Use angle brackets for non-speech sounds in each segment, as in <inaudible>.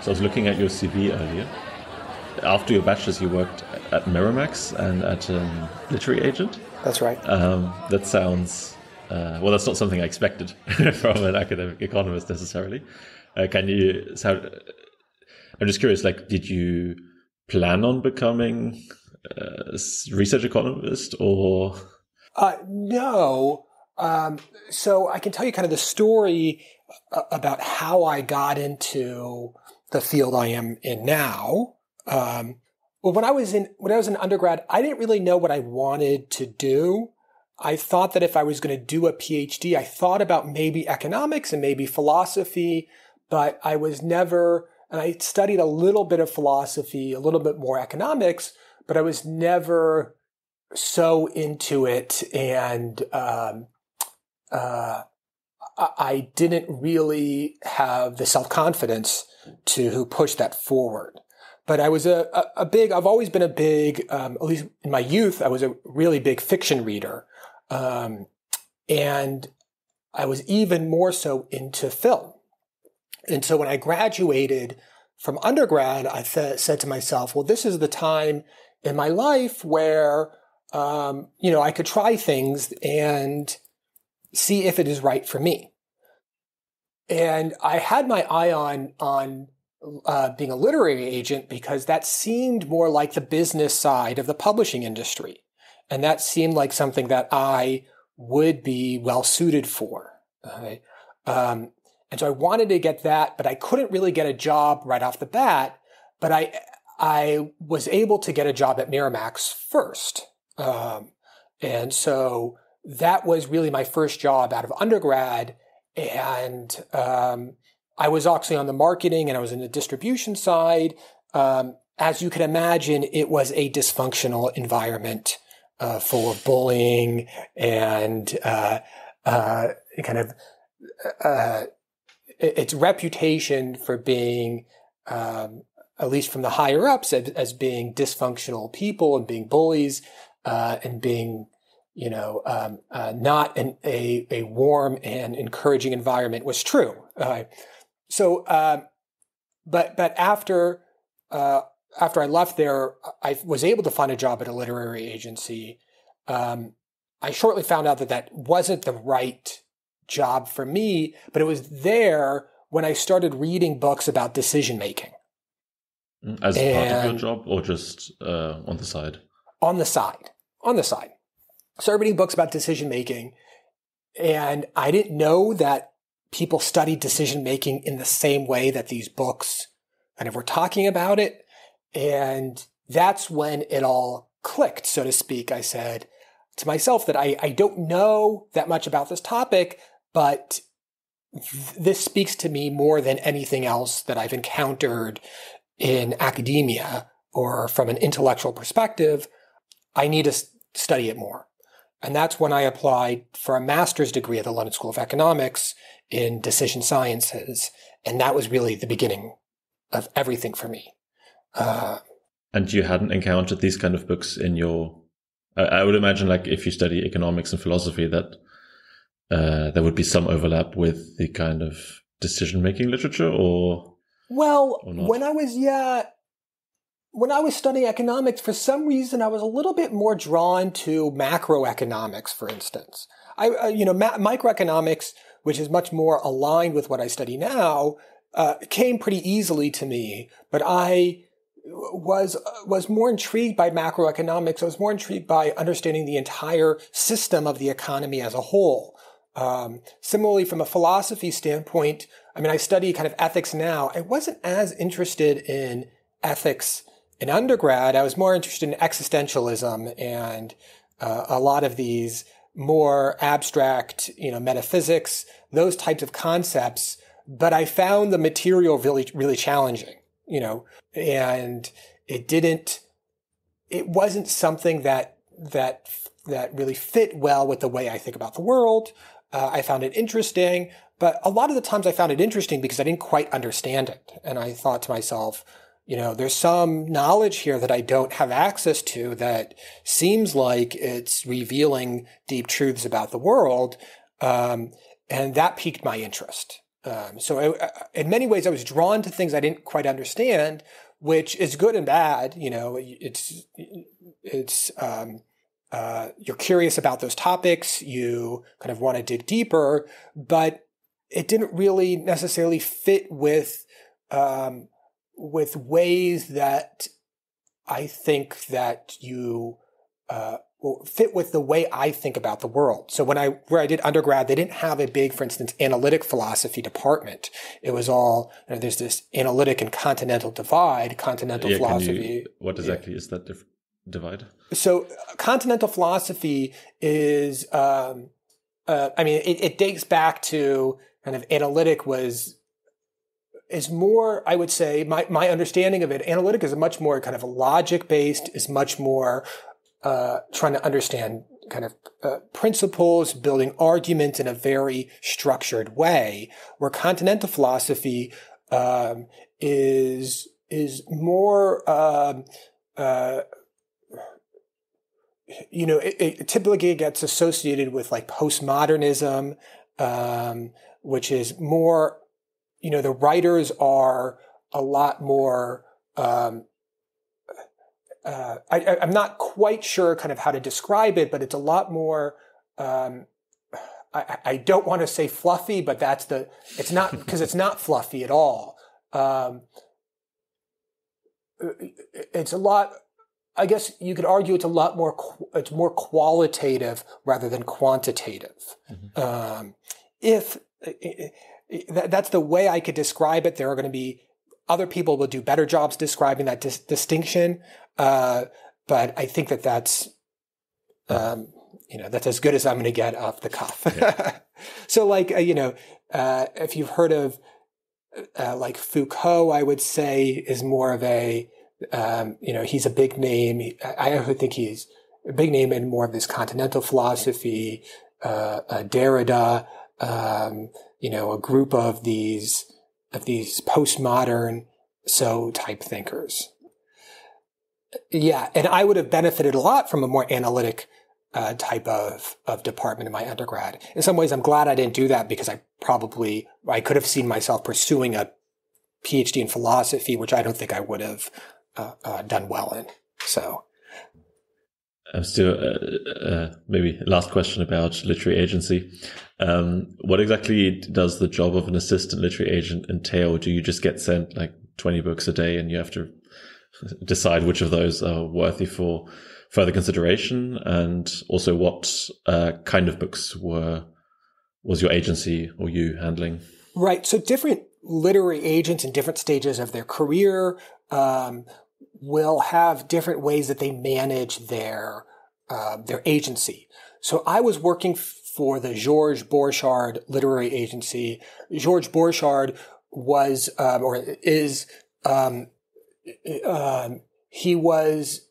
So I was looking at your CV earlier. After your bachelor's, you worked at Miramax and at um, Literary Agent. That's right. Um, that sounds uh, well. That's not something I expected <laughs> from an academic economist necessarily. Uh, can you? So, I'm just curious. Like, did you plan on becoming a research economist, or? Uh, no. Um, so I can tell you kind of the story uh, about how I got into the field I am in now. Um, well, when I was in when I was an undergrad, I didn't really know what I wanted to do. I thought that if I was going to do a PhD, I thought about maybe economics and maybe philosophy, but I was never, and I studied a little bit of philosophy, a little bit more economics, but I was never so into it. And um, uh, I didn't really have the self confidence to push that forward. But I was a, a, a big, I've always been a big, um, at least in my youth, I was a really big fiction reader. Um, and I was even more so into film. And so when I graduated from undergrad, I th- said to myself, well, this is the time in my life where, um, you know, I could try things and see if it is right for me. And I had my eye on, on uh, being a literary agent because that seemed more like the business side of the publishing industry. And that seemed like something that I would be well suited for. Okay? Um, and so I wanted to get that, but I couldn't really get a job right off the bat. But I, I was able to get a job at Miramax first. Um, and so that was really my first job out of undergrad. And um, I was actually on the marketing and I was in the distribution side. Um, as you can imagine, it was a dysfunctional environment uh, full of bullying and uh, uh, kind of uh, its reputation for being, um, at least from the higher ups, as, as, being dysfunctional people and being bullies uh, and being you know, um, uh, not an, a, a warm and encouraging environment was true. Uh, so, uh, but but after uh, after I left there, I was able to find a job at a literary agency. Um, I shortly found out that that wasn't the right job for me, but it was there when I started reading books about decision making. Mm, as and part of your job, or just uh, on the side? On the side. On the side started reading books about decision making. And I didn't know that people studied decision making in the same way that these books kind of were talking about it. And that's when it all clicked, so to speak. I said to myself that I, I don't know that much about this topic, but th- this speaks to me more than anything else that I've encountered in academia or from an intellectual perspective. I need to study it more. And that's when I applied for a master's degree at the London School of Economics in decision sciences. And that was really the beginning of everything for me. Uh, and you hadn't encountered these kind of books in your, I would imagine like if you study economics and philosophy that uh, there would be some overlap with the kind of decision making literature or? Well, or when I was, yeah, when I was studying economics, for some reason, I was a little bit more drawn to macroeconomics, for instance. I, uh, you know, ma- microeconomics, which is much more aligned with what I study now, uh, came pretty easily to me. But I was was more intrigued by macroeconomics. I was more intrigued by understanding the entire system of the economy as a whole. Um, similarly, from a philosophy standpoint, I mean, I study kind of ethics now. I wasn't as interested in ethics in undergrad, I was more interested in existentialism and uh, a lot of these more abstract, you know, metaphysics, those types of concepts. But I found the material really, really challenging, you know, and it didn't, it wasn't something that, that, that really fit well with the way I think about the world. Uh, I found it interesting, but a lot of the times I found it interesting because I didn't quite understand it. And I thought to myself, you know, there's some knowledge here that I don't have access to that seems like it's revealing deep truths about the world. Um, and that piqued my interest. Um, so I, in many ways, I was drawn to things I didn't quite understand, which is good and bad. You know, it's it's um, uh, you're curious about those topics, you kind of want to dig deeper, but it didn't really necessarily fit with um, with ways that I think that you uh, fit with the way I think about the world. So when I where I did undergrad, they didn't have a big, for instance, analytic philosophy department. It was all you know, there's this analytic and continental divide. Continental yeah, philosophy. You, what exactly yeah. is that diff- divide? So continental philosophy is, um, uh, I mean, it, it dates back to kind of analytic was is more, I would say, my, my understanding of it, analytic is much more kind of logic based, is much more uh, trying to understand kind of uh, principles, building arguments in a very structured way, where continental philosophy um, is is more um, uh, you know, it, it, typically gets associated with like postmodernism, um, which is more, you know, the writers are a lot more. Um, uh, I, am not quite sure kind of how to describe it, but it's a lot more. Um, I, I, don't want to say fluffy, but that's the. It's not <laughs> because it's not fluffy at all. Um, it's a lot I guess you could argue it's a lot more, it's more qualitative rather than quantitative. Mm-hmm. Um, if that, that's the way I could describe it, there are going to be other people will do better jobs describing that dis- distinction. Uh, but I think that that's, um, you know, that's as good as I'm going to get off the cuff. Yeah. <laughs> so like, uh, you know, uh, if you've heard of, uh, like Foucault, I would say is more of a, um, you know, he's a big name. I think he's a big name in more of this continental philosophy, uh, uh, Derrida, um, you know, a group of these of these postmodern so type thinkers. Yeah, and I would have benefited a lot from a more analytic uh, type of of department in my undergrad. In some ways, I'm glad I didn't do that because I probably I could have seen myself pursuing a PhD in philosophy, which I don't think I would have uh, uh, done well in. So. I'm still uh, uh, maybe last question about literary agency. Um, what exactly does the job of an assistant literary agent entail? Do you just get sent like 20 books a day and you have to decide which of those are worthy for further consideration? And also what uh, kind of books were, was your agency or you handling? Right. So different literary agents in different stages of their career um, will have different ways that they manage their uh, their agency. So I was working for the Georges Borchardt Literary Agency. Georges Borchardt was um, or is um, um, he was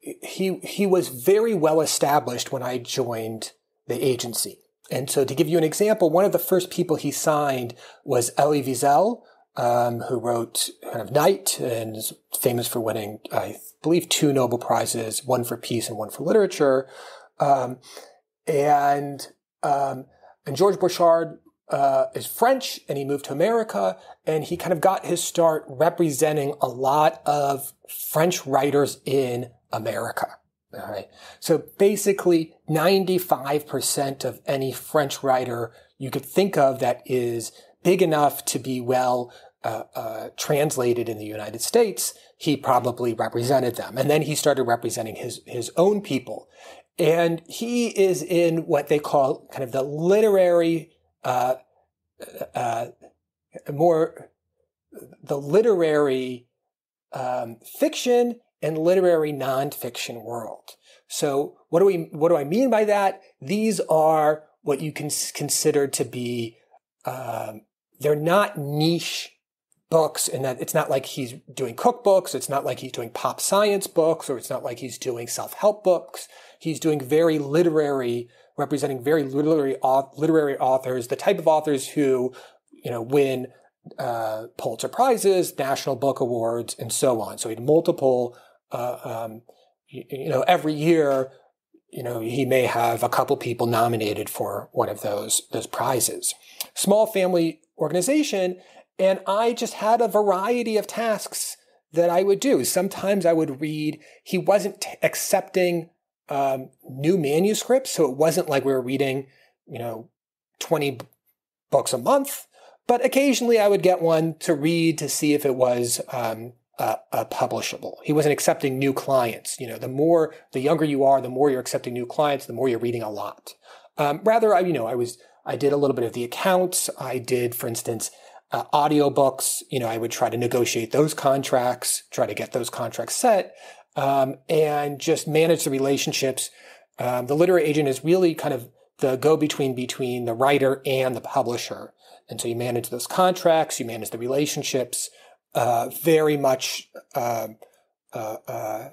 he he was very well established when I joined the agency. And so to give you an example, one of the first people he signed was Elie Wiesel, um, who wrote kind of Night and is famous for winning, I believe, two Nobel Prizes, one for peace and one for literature. Um, and um, and Georges Borchardt uh, is French, and he moved to America, and he kind of got his start representing a lot of French writers in America. All right. So basically, 95% of any French writer you could think of that is big enough to be well uh, uh, translated in the United States, he probably represented them. And then he started representing his, his own people. And he is in what they call kind of the literary, uh, uh more, the literary um, fiction and literary nonfiction world. So what do we, what do I mean by that? These are what you can consider to be um, they're not niche books and that it's not like he's doing cookbooks. It's not like he's doing pop science books or it's not like he's doing self-help books. He's doing very literary, representing very literary, literary authors, the type of authors who, you know, win uh, Pulitzer prizes, national book awards, and so on. So he had multiple, uh, um, you, you know, every year you know, he may have a couple people nominated for one of those, those prizes. Small family organization. And I just had a variety of tasks that I would do. Sometimes I would read, he wasn't t- accepting um, new manuscripts. So it wasn't like we were reading, you know, 20 b- books a month, but occasionally I would get one to read to see if it was um, publishable. He wasn't accepting new clients. You know, the more, the younger you are, the more you're accepting new clients, the more you're reading a lot. Um, rather, I, you know, I was, I did a little bit of the accounts. I did, for instance, uh, audiobooks. You know, I would try to negotiate those contracts, try to get those contracts set, um, and just manage the relationships. Um, the literary agent is really kind of the go between between the writer and the publisher. And so you manage those contracts, you manage the relationships, uh, very much, uh, uh, uh,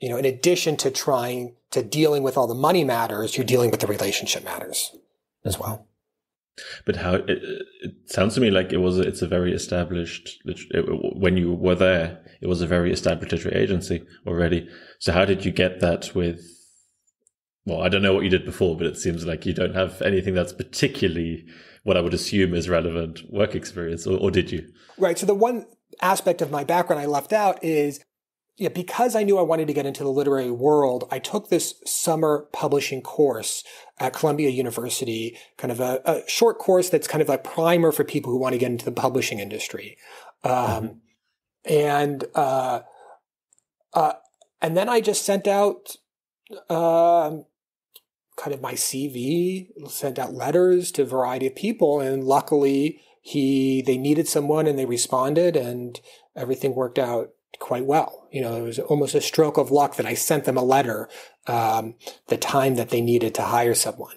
you know, in addition to trying to dealing with all the money matters, you're dealing with the relationship matters as well. But how it, it sounds to me like it was it's a very established it, when you were there it was a very established literary agency already. So how did you get that with? Well, I don't know what you did before, but it seems like you don't have anything that's particularly what I would assume is relevant work experience, or, or did you? Right. So the one aspect of my background I left out is yeah, because I knew I wanted to get into the literary world, I took this summer publishing course at Columbia University, kind of a, a short course that's kind of a primer for people who want to get into the publishing industry. Um, mm-hmm. And, uh, uh, and then I just sent out, uh, kind of my CV, sent out letters to a variety of people. And luckily he, they needed someone and they responded and everything worked out quite well. You know, it was almost a stroke of luck that I sent them a letter um, the time that they needed to hire someone.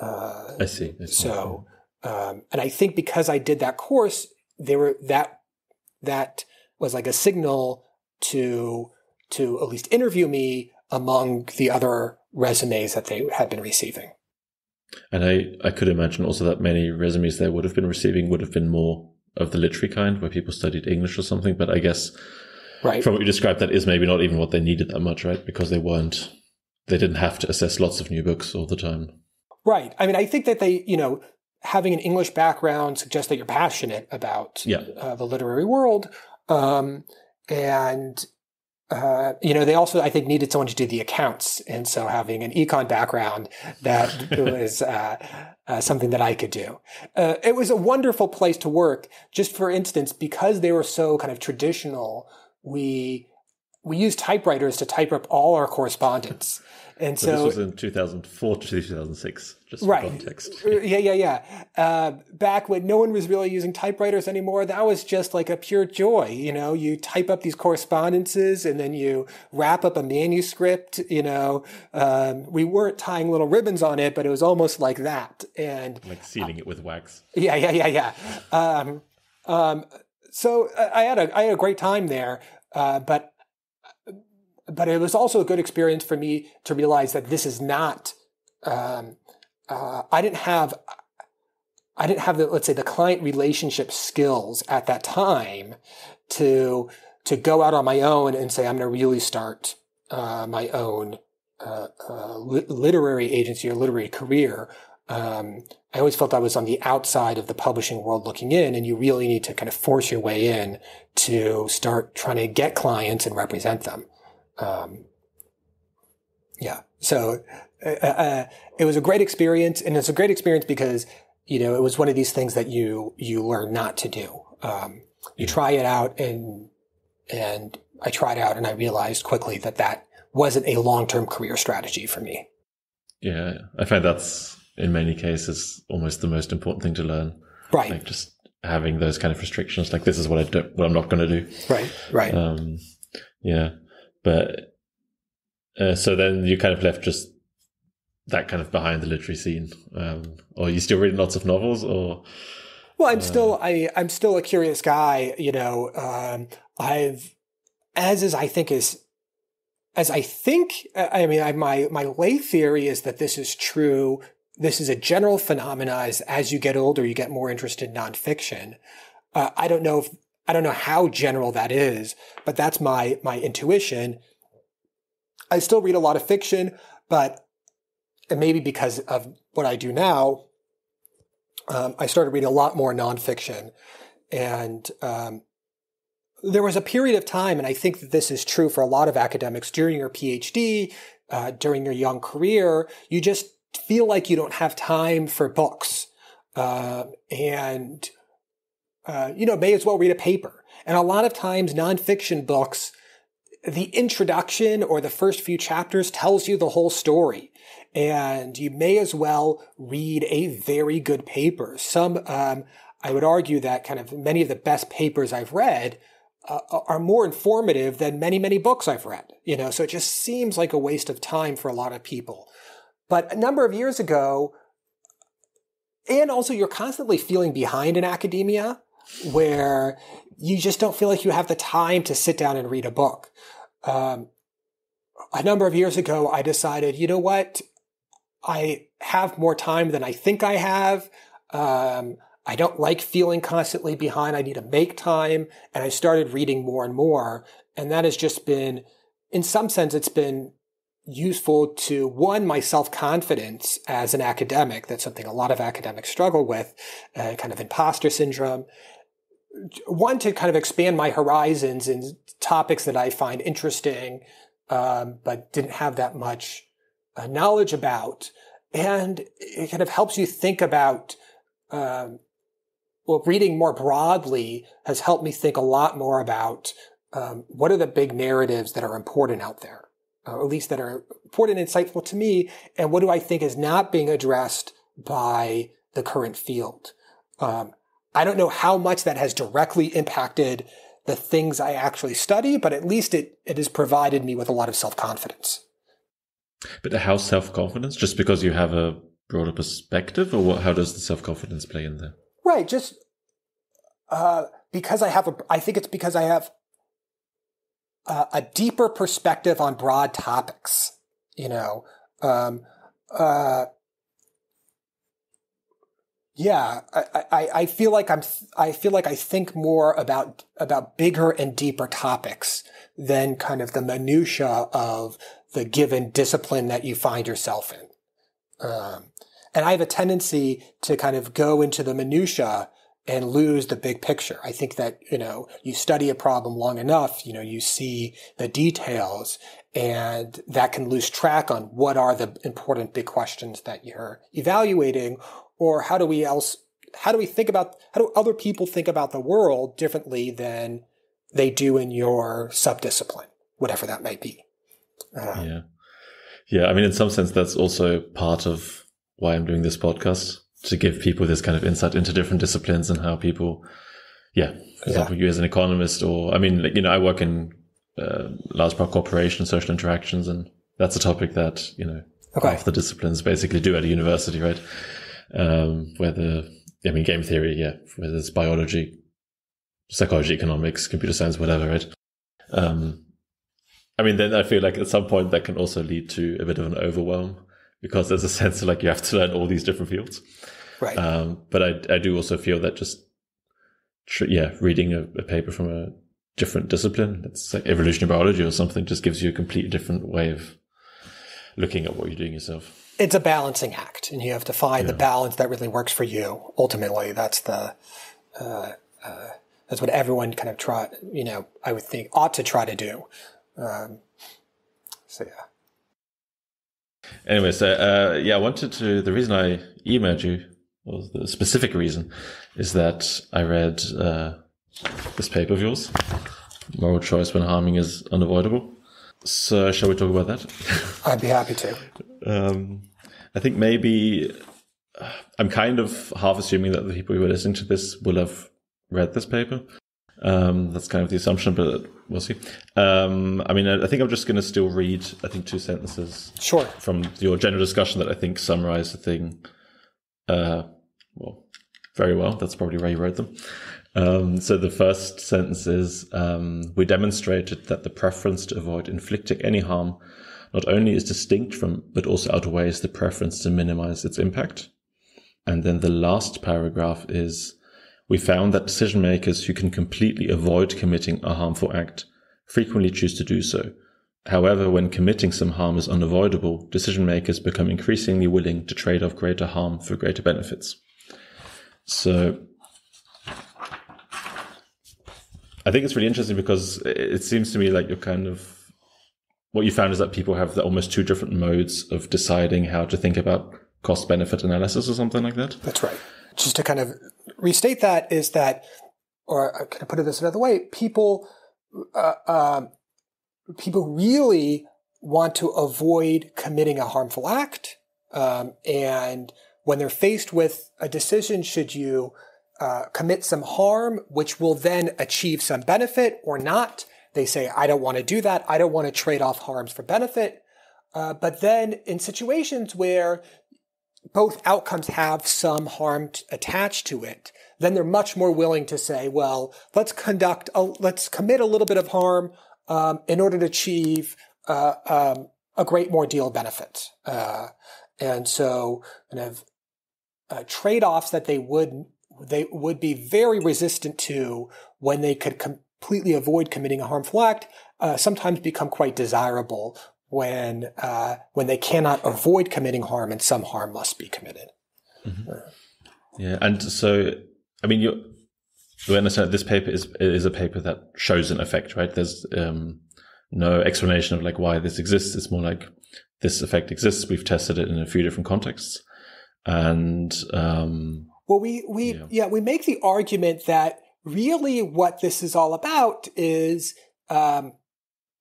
Uh, I, see. I see. So, um, and I think because I did that course, they were that that was like a signal to to at least interview me among the other resumes that they had been receiving. And I, I could imagine also that many resumes they would have been receiving would have been more of the literary kind where people studied English or something. But I guess Right. From what you described, that is maybe not even what they needed that much, right? Because they weren't, they didn't have to assess lots of new books all the time. Right. I mean, I think that they, you know, having an English background suggests that you're passionate about yeah. uh, the literary world. Um, and, uh, you know, they also, I think, needed someone to do the accounts. And so having an econ background, that <laughs> was uh, uh, something that I could do. Uh, it was a wonderful place to work, just for instance, because they were so kind of traditional we we used typewriters to type up all our correspondence. And so, so this was in 2004 to 2006, just for right. context. Uh, yeah, yeah, yeah. Uh, back when no one was really using typewriters anymore, that was just like a pure joy. You know, you type up these correspondences and then you wrap up a manuscript. You know, um, we weren't tying little ribbons on it, but it was almost like that. And like sealing uh, it with wax. Yeah, yeah, yeah, yeah. Um, um, so uh, I had a I had a great time there, uh, but but it was also a good experience for me to realize that this is not. Um, uh, I didn't have I didn't have the let's say the client relationship skills at that time to to go out on my own and say I'm going to really start uh, my own uh, uh, li- literary agency or literary career um, I always felt I was on the outside of the publishing world looking in, and you really need to kind of force your way in to start trying to get clients and represent them. Um, yeah. So uh, uh, it was a great experience, and it's a great experience because you know it was one of these things that you you learn not to do. Um, you try it out, and and I tried out, and I realized quickly that that wasn't a long term career strategy for me. Yeah, I find that's in many cases almost the most important thing to learn. Right. Like just having those kind of restrictions, like this is what I don't, what I'm not going to do. Right. Right. Um, yeah. But, uh, so then you kind of left just that kind of behind the literary scene. Um, or you still reading lots of novels or? Well, I'm uh, still, I, I'm still a curious guy, you know, um, I've, as is, I think is, as I think, I mean, I, my, my lay theory is that this is true this is a general phenomenon as, as you get older, you get more interested in nonfiction. Uh, I don't know if, I don't know how general that is, but that's my, my intuition. I still read a lot of fiction, but and maybe because of what I do now, um, I started reading a lot more nonfiction. And um, there was a period of time, and I think that this is true for a lot of academics during your PhD, uh, during your young career, you just feel like you don't have time for books. Uh, and, uh, you know, may as well read a paper. And a lot of times, nonfiction books, the introduction or the first few chapters tells you the whole story. And you may as well read a very good paper. Some, um, I would argue that kind of many of the best papers I've read uh, are more informative than many, many books I've read. You know, so it just seems like a waste of time for a lot of people. But a number of years ago, and also you're constantly feeling behind in academia where you just don't feel like you have the time to sit down and read a book. Um, a number of years ago, I decided, you know what? I have more time than I think I have. Um, I don't like feeling constantly behind. I need to make time. And I started reading more and more. And that has just been, in some sense, it's been useful to one, my self confidence as an academic. That's something a lot of academics struggle with, uh, kind of imposter syndrome. One, to kind of expand my horizons and topics that I find interesting, um, but didn't have that much uh, knowledge about. And it kind of helps you think about um, well, reading more broadly has helped me think a lot more about um, what are the big narratives that are important out there, uh, or at least that are important and insightful to me, and what do I think is not being addressed by the current field. Um, I don't know how much that has directly impacted the things I actually study, but at least it, it has provided me with a lot of self confidence. But how self confidence? Just because you have a broader perspective, or what, how does the self confidence play in there? Right. Just uh, because I have a, I think it's because I have a, a deeper perspective on broad topics. You know, um, uh, yeah, I, I, I feel like I'm, I feel like I think more about, about bigger and deeper topics than kind of the minutia of the given discipline that you find yourself in. Um, and I have a tendency to kind of go into the minutia and lose the big picture. I think that, you know, you study a problem long enough, you know, you see the details and that can lose track on what are the important big questions that you're evaluating or how do we else, how do we think about, how do other people think about the world differently than they do in your subdiscipline, whatever that might be. Uh, yeah. Yeah. I mean, in some sense, that's also part of why I'm doing this podcast to give people this kind of insight into different disciplines and how people, yeah, for example, yeah. you as an economist, or I mean, like you know, I work in uh, large part corporation social interactions, and that's a topic that you know okay. half the disciplines basically do at a university, right? Um, whether I mean, game theory, yeah, whether it's biology, psychology, economics, computer science, whatever, right? Um, I mean, then I feel like at some point that can also lead to a bit of an overwhelm because there's a <laughs> sense of like you have to learn all these different fields. Right. Um, but I, I do also feel that just, tr- yeah, reading a, a, paper from a different discipline, that's like evolutionary biology or something, just gives you a completely different way of looking at what you're doing yourself. It's a balancing act, and you have to find yeah. the balance that really works for you. Ultimately, that's the, uh, uh, that's what everyone kind of try, you know, I would think ought to try to do. Um, so yeah. Anyway, so uh, yeah, I wanted to. The reason I emailed you, or the specific reason, is that I read uh, this paper of yours, "Moral Choice When Harming Is Unavoidable." So, shall we talk about that? I'd be happy to. Um, I think maybe uh, I'm kind of half assuming that the people who are listening to this will have read this paper. Um, that's kind of the assumption, but we'll see. Um, I mean, I, I think I'm just going to still read, I think, two sentences. Sure. From your general discussion that I think summarize the thing, uh, well, very well. That's probably why you wrote them. Um, so the first sentence is, um, we demonstrated that the preference to avoid inflicting any harm not only is distinct from, but also outweighs the preference to minimize its impact. And then the last paragraph is, we found that decision makers who can completely avoid committing a harmful act frequently choose to do so, However, when committing some harm is unavoidable, decision makers become increasingly willing to trade off greater harm for greater benefits. So I think it's really interesting because it seems to me like you're kind of what you found is that people have the almost two different modes of deciding how to think about cost benefit analysis or something like that. That's right. Just to kind of restate that is that, or can I put it this another way? People, uh, uh, people really want to avoid committing a harmful act, um, and when they're faced with a decision, should you uh, commit some harm, which will then achieve some benefit or not? They say, I don't want to do that. I don't want to trade off harms for benefit. Uh, but then in situations where both outcomes have some harm t- attached to it, then they're much more willing to say, well, let's conduct, a, let's commit a little bit of harm um, in order to achieve uh, um, a great more deal of benefit. Uh, and so kind of uh, trade-offs that they would they would be very resistant to when they could completely avoid committing a harmful act uh, sometimes become quite desirable when uh, when they cannot avoid committing harm and some harm must be committed. Mm-hmm. Yeah, and so I mean, you we understand this paper is is a paper that shows an effect, right? There's um, no explanation of like why this exists. It's more like this effect exists. We've tested it in a few different contexts, and um, well, we we yeah. yeah we make the argument that really what this is all about is um,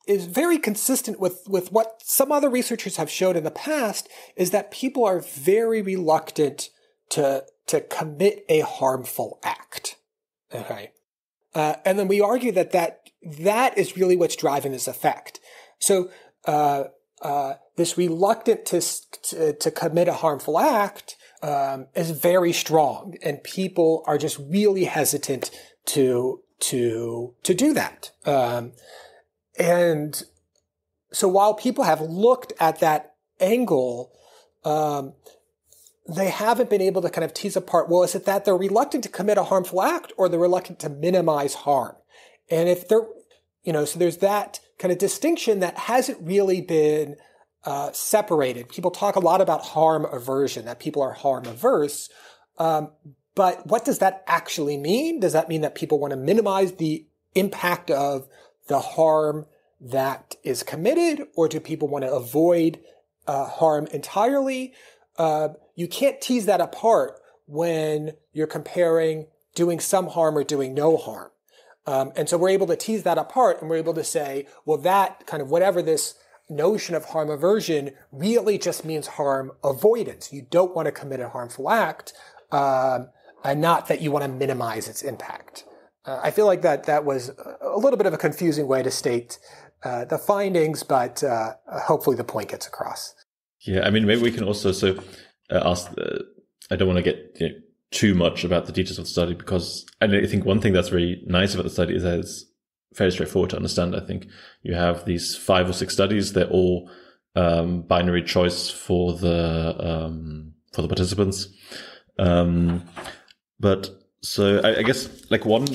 is very consistent with, with what some other researchers have showed in the past is that people are very reluctant to, to commit a harmful act. Okay. Uh, and then we argue that, that that is really what's driving this effect. So, uh, uh, this reluctant to, to, to, commit a harmful act um, is very strong, and people are just really hesitant to to to do that. Um, and so while people have looked at that angle, um, they haven't been able to kind of tease apart, well, is it that they're reluctant to commit a harmful act or they're reluctant to minimize harm? And if they're, you know, so there's that kind of distinction that hasn't really been uh, separated. People talk a lot about harm aversion, that people are harm averse. Um, but what does that actually mean? Does that mean that people want to minimize the impact of the harm that is committed, or do people want to avoid uh, harm entirely? Uh, you can't tease that apart when you're comparing doing some harm or doing no harm. Um, and so we're able to tease that apart and we're able to say, well, that kind of whatever this notion of harm aversion really just means harm avoidance. You don't want to commit a harmful act, um, and not that you want to minimize its impact. Uh, I feel like that that was a little bit of a confusing way to state uh, the findings, but uh, hopefully the point gets across. Yeah, I mean, maybe we can also so uh, ask. I don't want to get you know, too much about the details of the study because I think one thing that's really nice about the study is that it's fairly straightforward to understand. I think you have these five or six studies; they're all um, binary choice for the um, for the participants. Um, but so I, I guess like one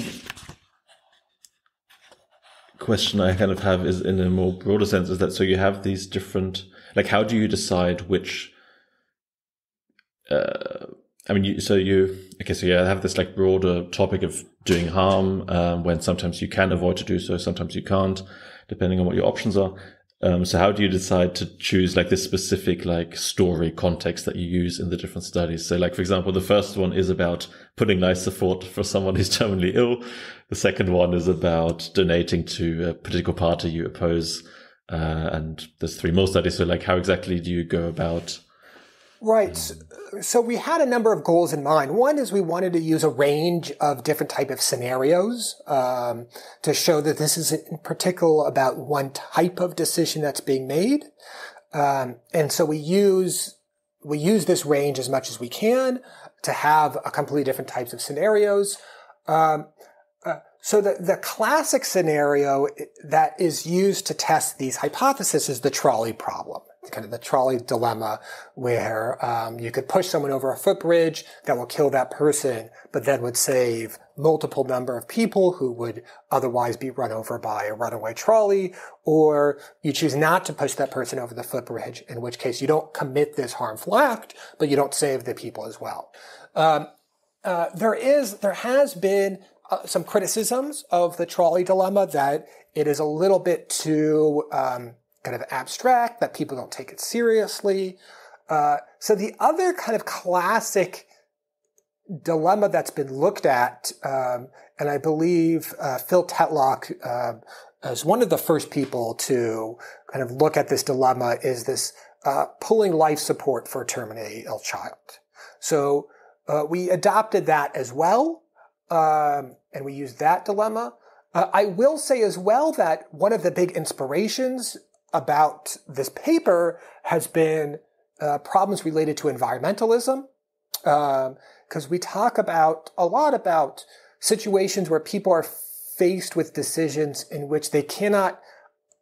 question I kind of have is in a more broader sense is that so you have these different like how do you decide which uh, I mean you, so you okay so yeah I have this like broader topic of doing harm um, when sometimes you can avoid to do so sometimes you can't depending on what your options are um, so how do you decide to choose like this specific like story context that you use in the different studies? So like, for example, the first one is about putting life support for someone who's <laughs> terminally ill. The second one is about donating to a political party you oppose. Uh, and there's three more studies. So like, how exactly do you go about Right. So we had a number of goals in mind. One is we wanted to use a range of different type of scenarios um, to show that this is in particular about one type of decision that's being made. Um, and so we use we use this range as much as we can to have a completely different types of scenarios. Um, uh, so the, the classic scenario that is used to test these hypotheses is the trolley problem kind of the trolley dilemma where um, you could push someone over a footbridge that will kill that person, but then would save multiple number of people who would otherwise be run over by a runaway trolley, or you choose not to push that person over the footbridge, in which case you don't commit this harmful act, but you don't save the people as well. Um, uh, there is, there has been uh, some criticisms of the trolley dilemma that it is a little bit too um, kind of abstract, that people don't take it seriously. Uh, so the other kind of classic dilemma that's been looked at, um, and I believe uh, Phil Tetlock uh, as one of the first people to kind of look at this dilemma, is this uh, pulling life support for a terminally ill child. So uh, we adopted that as well, um, and we used that dilemma. Uh, I will say as well that one of the big inspirations about this paper has been uh, problems related to environmentalism. Because um, we talk about a lot about situations where people are faced with decisions in which they cannot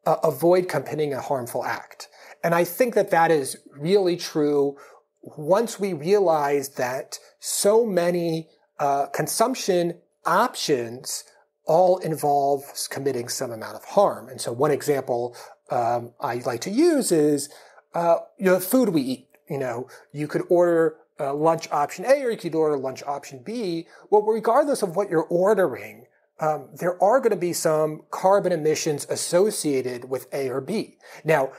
uh, avoid committing a harmful act. And I think that that is really true once we realize that so many uh, consumption options all involve committing some amount of harm. And so one example um, I like to use is uh, you know, the food we eat. You know, you could order uh, lunch option A or you could order lunch option B. Well, regardless of what you're ordering, um, there are going to be some carbon emissions associated with A or B. Now,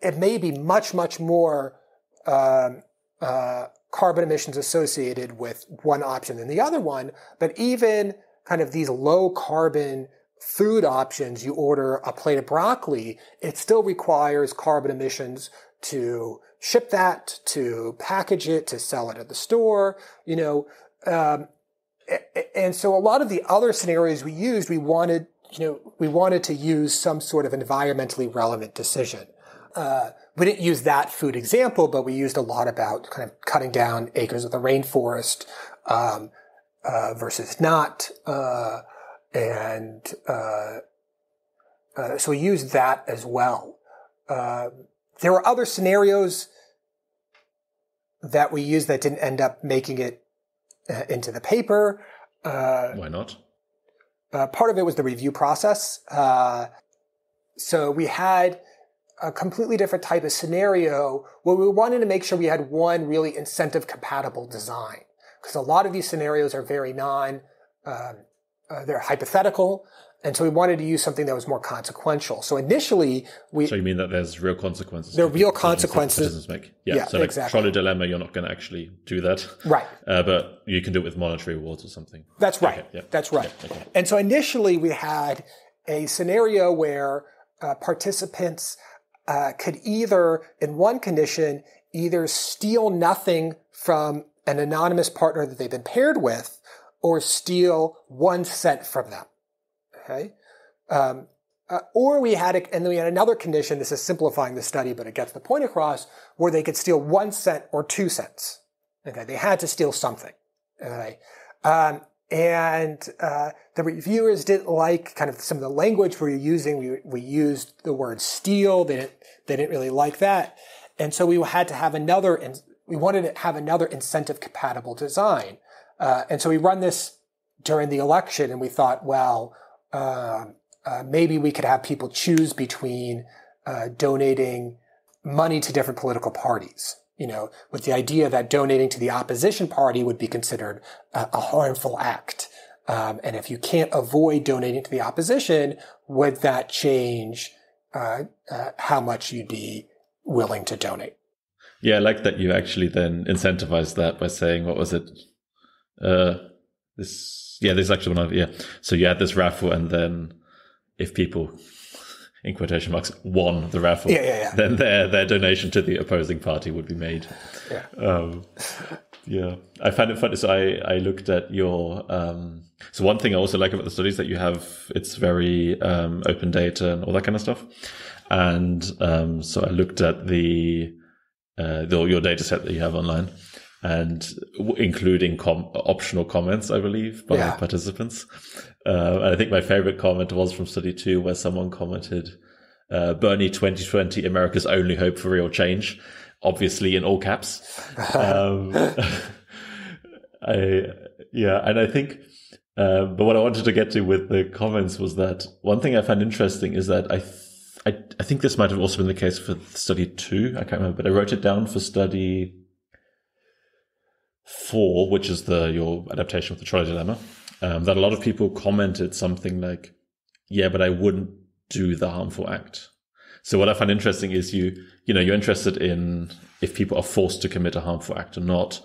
it may be much, much more um, uh, carbon emissions associated with one option than the other one, but even kind of these low carbon food options, you order a plate of broccoli, it still requires carbon emissions to ship that, to package it, to sell it at the store, you know. Um, and so a lot of the other scenarios we used, we wanted, you know, we wanted to use some sort of environmentally relevant decision. Uh, we didn't use that food example, but we used a lot about kind of cutting down acres of the rainforest um, uh, versus not. Uh, and uh, uh, so we used that as well. Uh, there were other scenarios that we used that didn't end up making it uh, into the paper. Uh, Why not? Uh, part of it was the review process. so we had a completely different type of scenario where we wanted to make sure we had one really incentive compatible design because a lot of these scenarios are very non um, uh, they're hypothetical. And so we wanted to use something that was more consequential. So initially, we. So you mean that there's real consequences? There are real consequences. Make. Yeah. yeah. So like exactly. trolley dilemma, you're not going to actually do that. Right. Uh, but you can do it with monetary rewards or something. That's right. Okay, yeah. That's right. Yeah, okay. And so initially we had a scenario where uh, participants uh, could either, in one condition, either steal nothing from an anonymous partner that they've been paired with, or steal one cent from them. Okay. Um, uh, or we had, a, and then we had another condition. This is simplifying the study, but it gets the point across where they could steal one cent or two cents. Okay. They had to steal something. Okay. Um, and uh, the reviewers didn't like kind of some of the language we were using. We, we used the word steal. They didn't, they didn't really like that. And so we had to have another, And we wanted to have another incentive compatible design. Uh, and so we run this during the election and we thought, well, uh, uh, maybe we could have people choose between uh, donating money to different political parties. You know, with the idea that donating to the opposition party would be considered a, a harmful act. Um, and if you can't avoid donating to the opposition, would that change uh, uh, how much you'd be willing to donate? Yeah, I like that you actually then incentivize that by saying, what was it? Uh, this yeah, this is actually one of yeah. So you had this raffle, and then if people in quotation marks won the raffle, yeah, yeah, yeah. then their their donation to the opposing party would be made. Yeah. Um, yeah, I find it funny. So I, I looked at your, um, so one thing I also like about the studies that you have, it's very, um, open data and all that kind of stuff. And, um, so I looked at the, uh, the, your data set that you have online and including com- optional comments, I believe, by yeah. participants. Uh, and I think my favorite comment was from study two, where someone commented, uh, Bernie 2020, America's only hope for real change, obviously in all caps. <laughs> um, <laughs> I, yeah, and I think Uh, but what I wanted to get to with the comments was that one thing I found interesting is that I, th- I, I think this might have also been the case for study two. I can't remember, but I wrote it down for study four, which is the your adaptation of the trolley dilemma. Um, that a lot of people commented something like, "Yeah, but I wouldn't do the harmful act." So what I find interesting is you, you know, you're interested in if people are forced to commit a harmful act or not,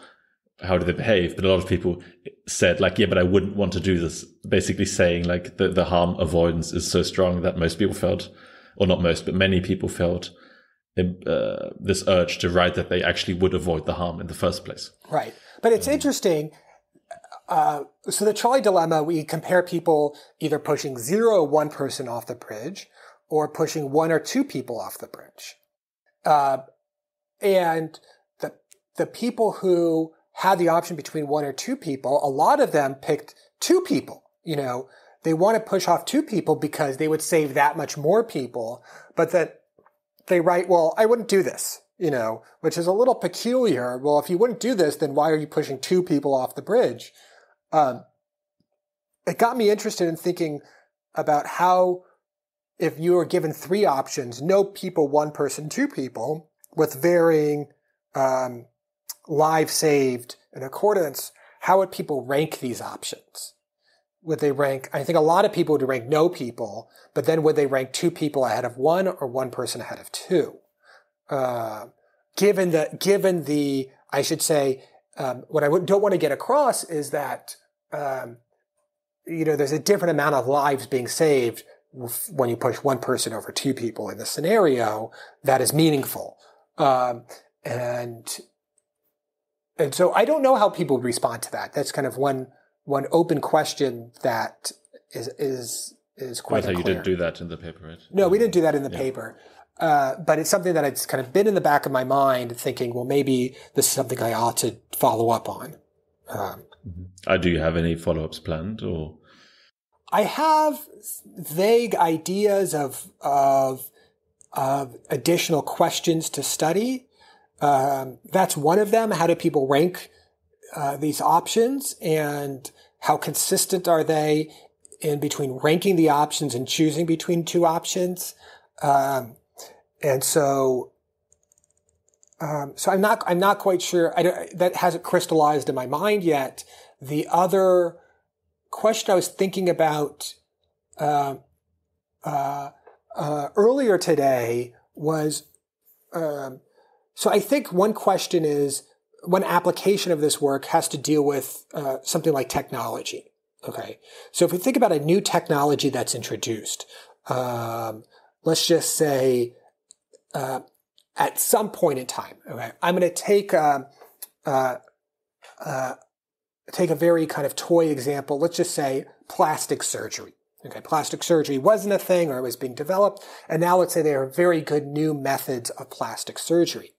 how do they behave? But a lot of people said like, yeah, but I wouldn't want to do this. Basically saying like the, the harm avoidance is so strong that most people felt, or not most, but many people felt uh, this urge to write that they actually would avoid the harm in the first place. Right. But it's interesting. Uh, so the trolley dilemma, we compare people either pushing zero, one person off the bridge or pushing one or two people off the bridge. Uh, and the, the people who had the option between one or two people, a lot of them picked two people. You know, they want to push off two people because they would save that much more people, but that they write, well, I wouldn't do this, you know, which is a little peculiar. Well, if you wouldn't do this, then why are you pushing two people off the bridge? Um, it got me interested in thinking about how, if you were given three options, no people, one person, two people, with varying um, live saved in accordance, how would people rank these options? Would they rank, I think a lot of people would rank no people, but then would they rank two people ahead of one or one person ahead of two? Uh, given the, given the, I should say, um, what I don't want to get across is that, um, you know, there's a different amount of lives being saved when you push one person over two people in the scenario that is meaningful. Um, and and so I don't know how people respond to that. That's kind of one one open question that is is is quite. Well, you didn't do that in the paper, right? No, we didn't do that in the yeah. paper. Uh, but it's something that it's kind of been in the back of my mind, thinking, well, maybe this is something I ought to follow up on. Um, mm-hmm. uh, do you have any follow ups planned, or? I have vague ideas of of of additional questions to study. Um, that's one of them. How do people rank uh, these options and how consistent are they in between ranking the options and choosing between two options? Um, and so, um, so I'm not, I'm not quite sure. that hasn't crystallized in my mind yet. The other question I was thinking about, uh, uh, uh earlier today was, um, so I think one question is one application of this work has to deal with uh, something like technology. Okay. So if we think about a new technology that's introduced, um, let's just say uh, at some point in time, okay, I'm going to take uh, uh, uh, take a very kind of toy example. Let's just say plastic surgery. Okay, plastic surgery wasn't a thing or it was being developed, and now let's say there are very good new methods of plastic surgery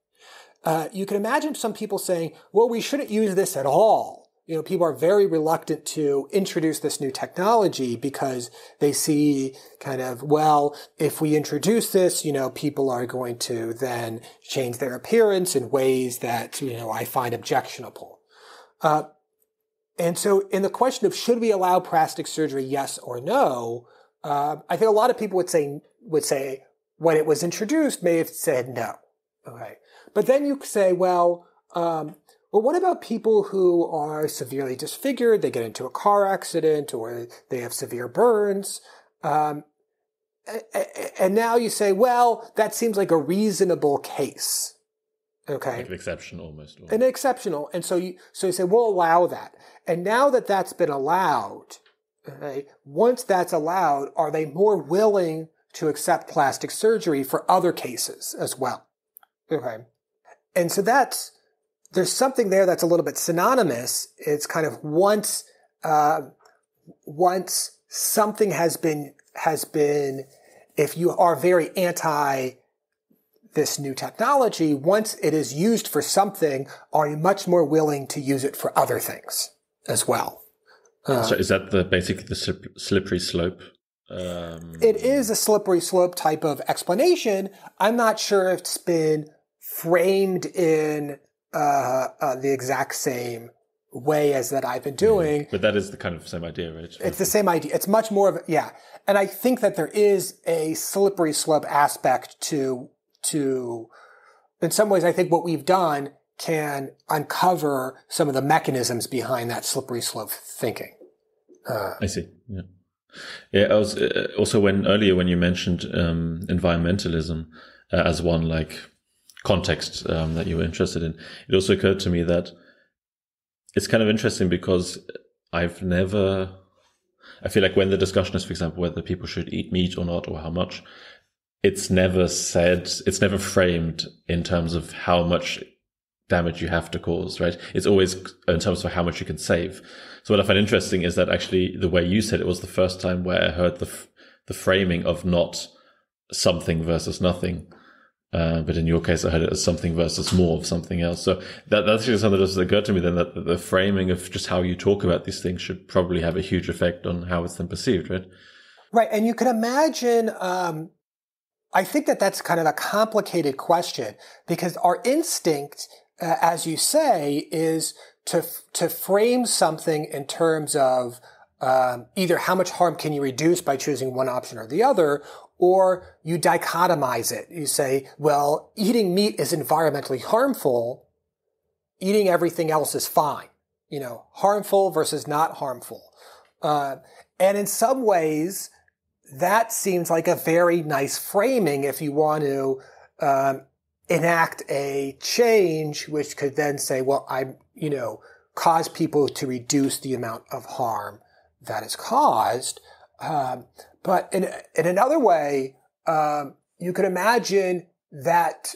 uh, you can imagine some people saying, well, we shouldn't use this at all. You know, people are very reluctant to introduce this new technology because they see kind of, well, if we introduce this, you know, people are going to then change their appearance in ways that, you know, I find objectionable. Uh, and so in the question of should we allow plastic surgery, yes or no, uh, I think a lot of people would say, would say when it was introduced, may have said no. Okay. But then you say, well, um, well, what about people who are severely disfigured? They get into a car accident or they have severe burns. Um, and now you say, well, that seems like a reasonable case. Okay. Like an exception almost. An exceptional. And so you, so you say, we'll allow that. And now that that's been allowed, okay, once that's allowed, are they more willing to accept plastic surgery for other cases as well? Okay. And so that's, there's something there that's a little bit synonymous. It's kind of once, uh, once something has been, has been, if you are very anti this new technology, once it is used for something, are you much more willing to use it for other things as well? Uh, so is that the basically the slippery slope? Um... It is a slippery slope type of explanation. I'm not sure if it's been framed in uh, uh, the exact same way as that I've been doing. But that is the kind of same idea, right? It's the same idea. It's much more of a, yeah. And I think that there is a slippery slope aspect to, to, in some ways, I think what we've done can uncover some of the mechanisms behind that slippery slope thinking. Uh, I see. Yeah. Yeah. I was uh, also when earlier when you mentioned um, environmentalism uh, as one like context um, that you were interested in, it also occurred to me that it's kind of interesting because I've never, I feel like when the discussion is, for example, whether people should eat meat or not or how much, it's never said, it's never framed in terms of how much damage you have to cause, right? It's always in terms of how much you can save. So what I find interesting is that actually the way you said it was the first time where I heard the, the framing of not something versus nothing. Uh, but in your case, I heard it as something versus more of something else. So that, that's just something that just occurred to me then that the framing of just how you talk about these things should probably have a huge effect on how it's then perceived, right? Right. And you can imagine, um, I think that that's kind of a complicated question because our instinct, uh, as you say, is to, to frame something in terms of, um, either how much harm can you reduce by choosing one option or the other, or you dichotomize it. You say, well, eating meat is environmentally harmful. Eating everything else is fine. You know, harmful versus not harmful. Uh, and in some ways, that seems like a very nice framing if you want to um, enact a change, which could then say, well, I'm, you know, cause people to reduce the amount of harm that is caused. Um, but in, in another way, um, you could imagine that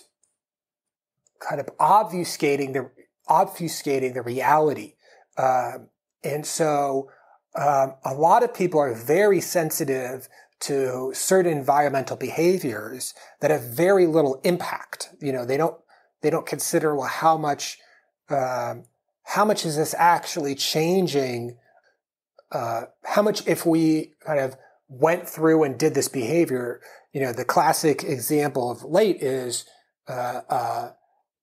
kind of obfuscating the obfuscating the reality. Um, and so um, a lot of people are very sensitive to certain environmental behaviors that have very little impact. You know, they don't they don't consider well how much um, how much is this actually changing? Uh, how much if we kind of went through and did this behavior, you know, the classic example of late is uh, uh,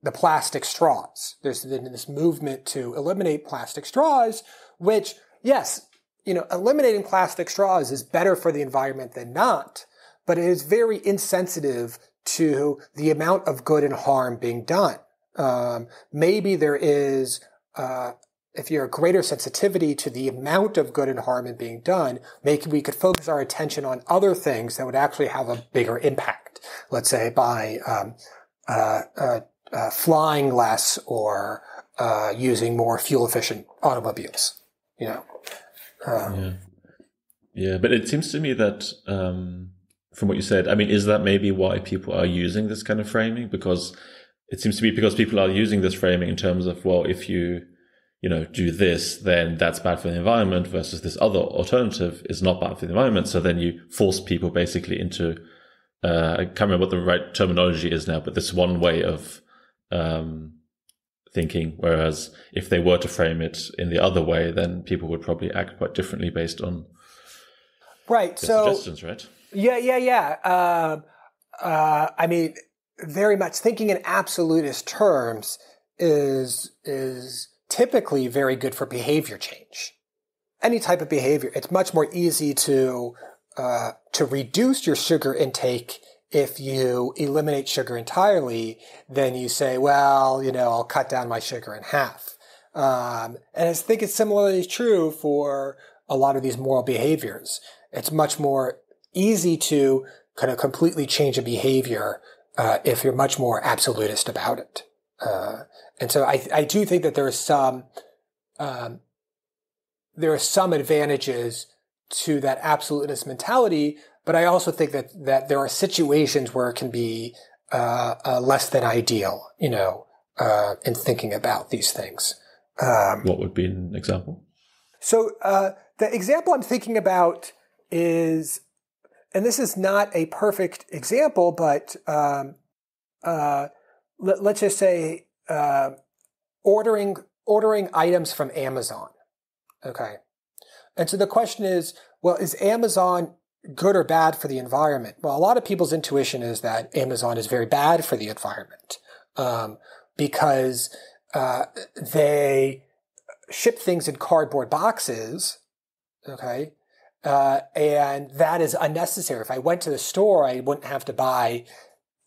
the plastic straws. There's been this movement to eliminate plastic straws, which, yes, you know, eliminating plastic straws is better for the environment than not, but it is very insensitive to the amount of good and harm being done. Um, maybe there is uh, if you're a greater sensitivity to the amount of good and harm in being done, maybe we could focus our attention on other things that would actually have a bigger impact. Let's say by um, uh, uh, uh, flying less or uh, using more fuel efficient automobiles. You know. Um, yeah. Yeah, but it seems to me that um, from what you said, I mean, is that maybe why people are using this kind of framing? Because it seems to be because people are using this framing in terms of well, if you you know, do this, then that's bad for the environment versus this other alternative is not bad for the environment. So then you force people basically into, uh, I can't remember what the right terminology is now, but this one way of, um, thinking. Whereas if they were to frame it in the other way, then people would probably act quite differently based on right. So suggestions, right? Yeah, yeah, yeah. Uh, uh, I mean, very much thinking in absolutist terms is is typically very good for behavior change. Any type of behavior, it's much more easy to uh, to reduce your sugar intake if you eliminate sugar entirely than you say, well, you know, I'll cut down my sugar in half. Um, and I think it's similarly true for a lot of these moral behaviors. It's much more easy to kind of completely change a behavior uh, if you're much more absolutist about it. Uh, and so I, I do think that there are some, um, there are some advantages to that absolutist mentality, but I also think that, that there are situations where it can be, uh, uh, less than ideal, you know, uh, in thinking about these things. Um, what would be an example? So, uh, the example I'm thinking about is, and this is not a perfect example, but, um, uh, let, us just say uh, ordering ordering items from Amazon. Okay, and so the question is, well, is Amazon good or bad for the environment? Well, a lot of people's intuition is that Amazon is very bad for the environment um, because uh, they ship things in cardboard boxes. Okay. Uh, and that is unnecessary. If I went to the store, I wouldn't have to buy,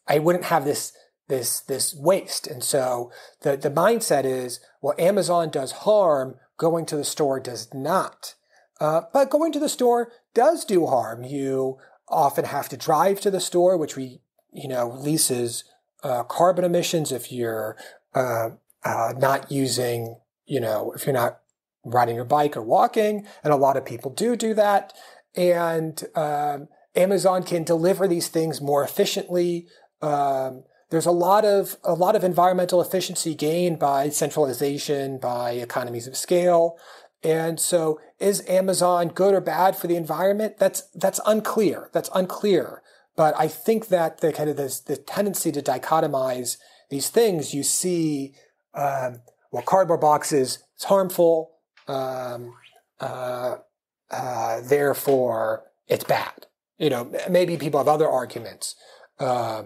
I wouldn't have this, this, this waste. And so the, the mindset is, well, Amazon does harm, going to the store does not. Uh, but going to the store does do harm. You often have to drive to the store, which we, you know, releases uh, carbon emissions if you're uh, uh, not using, you know, if you're not riding your bike or walking, and a lot of people do do that. And um, Amazon can deliver these things more efficiently. Um, there's a lot of a lot of environmental efficiency gained by centralization, by economies of scale. And so is Amazon good or bad for the environment? That's that's unclear. That's unclear. But I think that the kind of this, the tendency to dichotomize these things, you see, um, well, cardboard boxes, it's harmful. Um, uh, uh, therefore, it's bad. You know, maybe people have other arguments, uh,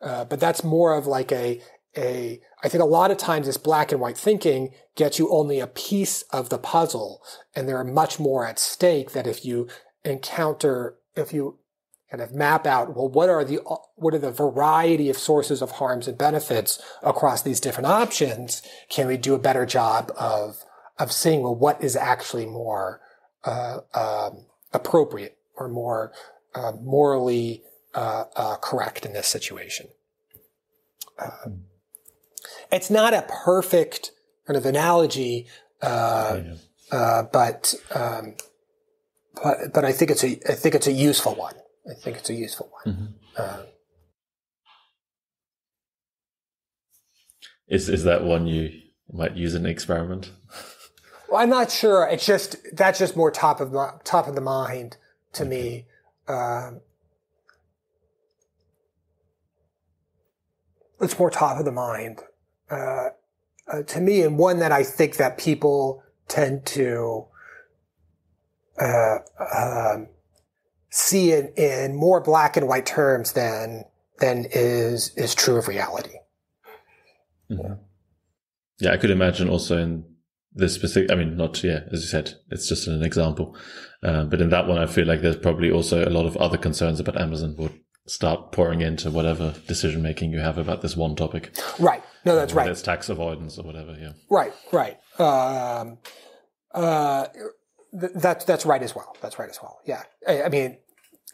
uh, but that's more of like a a. I think a lot of times this black and white thinking gets you only a piece of the puzzle, and there are much more at stake. That if you encounter, if you kind of map out, well, what are the what are the variety of sources of harms and benefits across these different options? Can we do a better job of of seeing well what is actually more uh, um, appropriate or more uh, morally uh, uh correct in this situation. Um, it's not a perfect kind of analogy, uh, uh, but um, but but I think it's a I think it's a useful one. I think it's a useful one. Mm-hmm. is is that one you might use in an experiment? Well, I'm not sure. It's just that's just more top of top of the mind to okay. me. Um, it's more top of the mind uh, uh, to me, and one that I think that people tend to uh, um, see it in more black and white terms than than is is true of reality. Mm-hmm. Yeah, I could imagine also in this specific, I mean, not, yeah, as you said, it's just an example. Uh, but in that one, I feel like there's probably also a lot of other concerns about Amazon would start pouring into whatever decision making you have about this one topic. Right. No, that's right. It's tax avoidance or whatever. Yeah. Right. Right. Um, uh, th- that's that's right as well. That's right as well. Yeah. I, I, mean,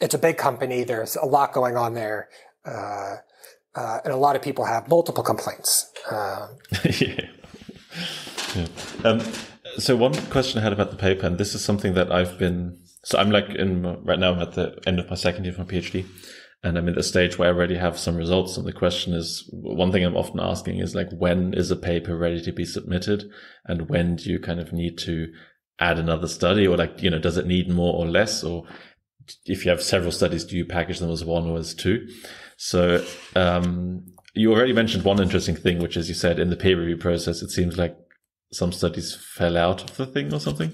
it's a big company. There's a lot going on there, uh, uh, and a lot of people have multiple complaints. Um, <laughs> yeah. Yeah. Um, so one question I had about the paper, and this is something that I've been. So I'm like in right now. I'm at the end of my second year of my PhD, and I'm at the stage where I already have some results. And the question is, one thing I'm often asking is like, when is a paper ready to be submitted, and when do you kind of need to add another study, or like you know, does it need more or less, or if you have several studies, do you package them as one or as two? So um, you already mentioned one interesting thing, which is you said in the peer review process, it seems like some studies fell out of the thing or something.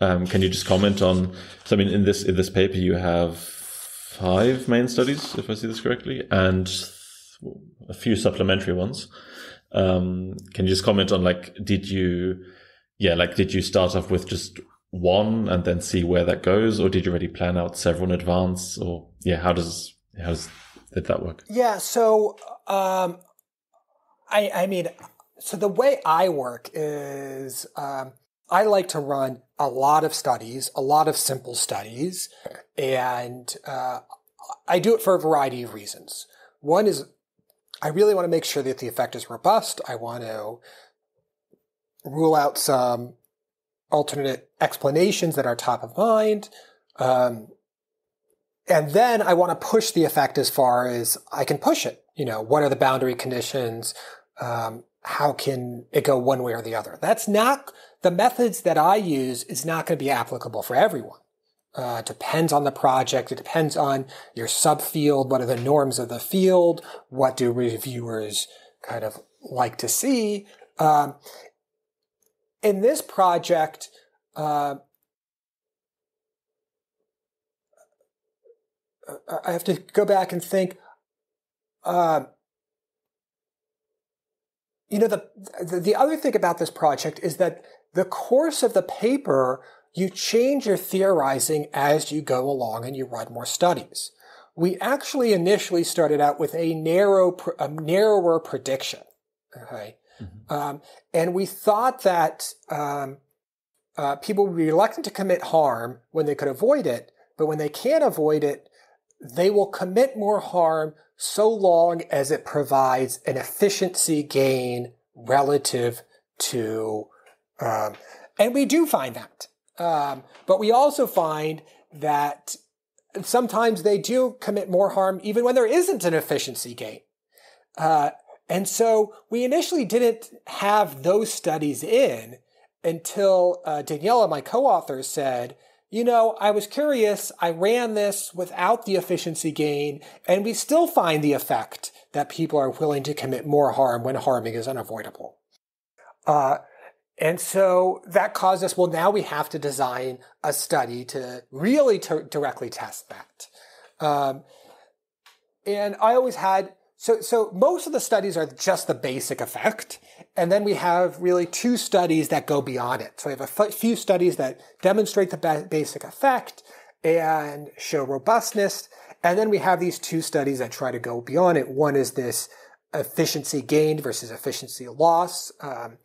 Um, can you just comment on? So, I mean, in this in this paper, you have five main studies, if I see this correctly, and a few supplementary ones. Um, can you just comment on like, did you, yeah, like, did you start off with just one and then see where that goes, or did you already plan out several in advance, or yeah, how does how does did that work? Yeah, so um, I I mean so the way I work is um, I like to run a lot of studies, a lot of simple studies, and uh, I do it for a variety of reasons. One is I really want to make sure that the effect is robust. I want to rule out some alternate explanations that are top of mind. Um, and then I want to push the effect as far as I can push it. You know, what are the boundary conditions? Um, how can it go one way or the other? That's not the methods that I use is not going to be applicable for everyone. Uh, it depends on the project. It depends on your subfield. What are the norms of the field? What do reviewers kind of like to see? Um, in this project, uh, I have to go back and think. Uh, you know, the, the, the other thing about this project is that the course of the paper, you change your theorizing as you go along and you run more studies. We actually initially started out with a narrow, a narrower prediction. Okay. Mm-hmm. Um, and we thought that, um, uh, people would be reluctant to commit harm when they could avoid it, but when they can't avoid it, they will commit more harm so long as it provides an efficiency gain relative to, um, and we do find that. Um, but we also find that sometimes they do commit more harm even when there isn't an efficiency gain. Uh, and so we initially didn't have those studies in until uh, Daniella, my co-author, said, you know, I was curious. I ran this without the efficiency gain, and we still find the effect that people are willing to commit more harm when harming is unavoidable. Uh, and so that caused us, well, now we have to design a study to really to directly test that. Um, and I always had, so, so most of the studies are just the basic effect. And then we have really two studies that go beyond it. So we have a f- few studies that demonstrate the ba- basic effect and show robustness. And then we have these two studies that try to go beyond it. One is this efficiency gained versus efficiency loss. Um,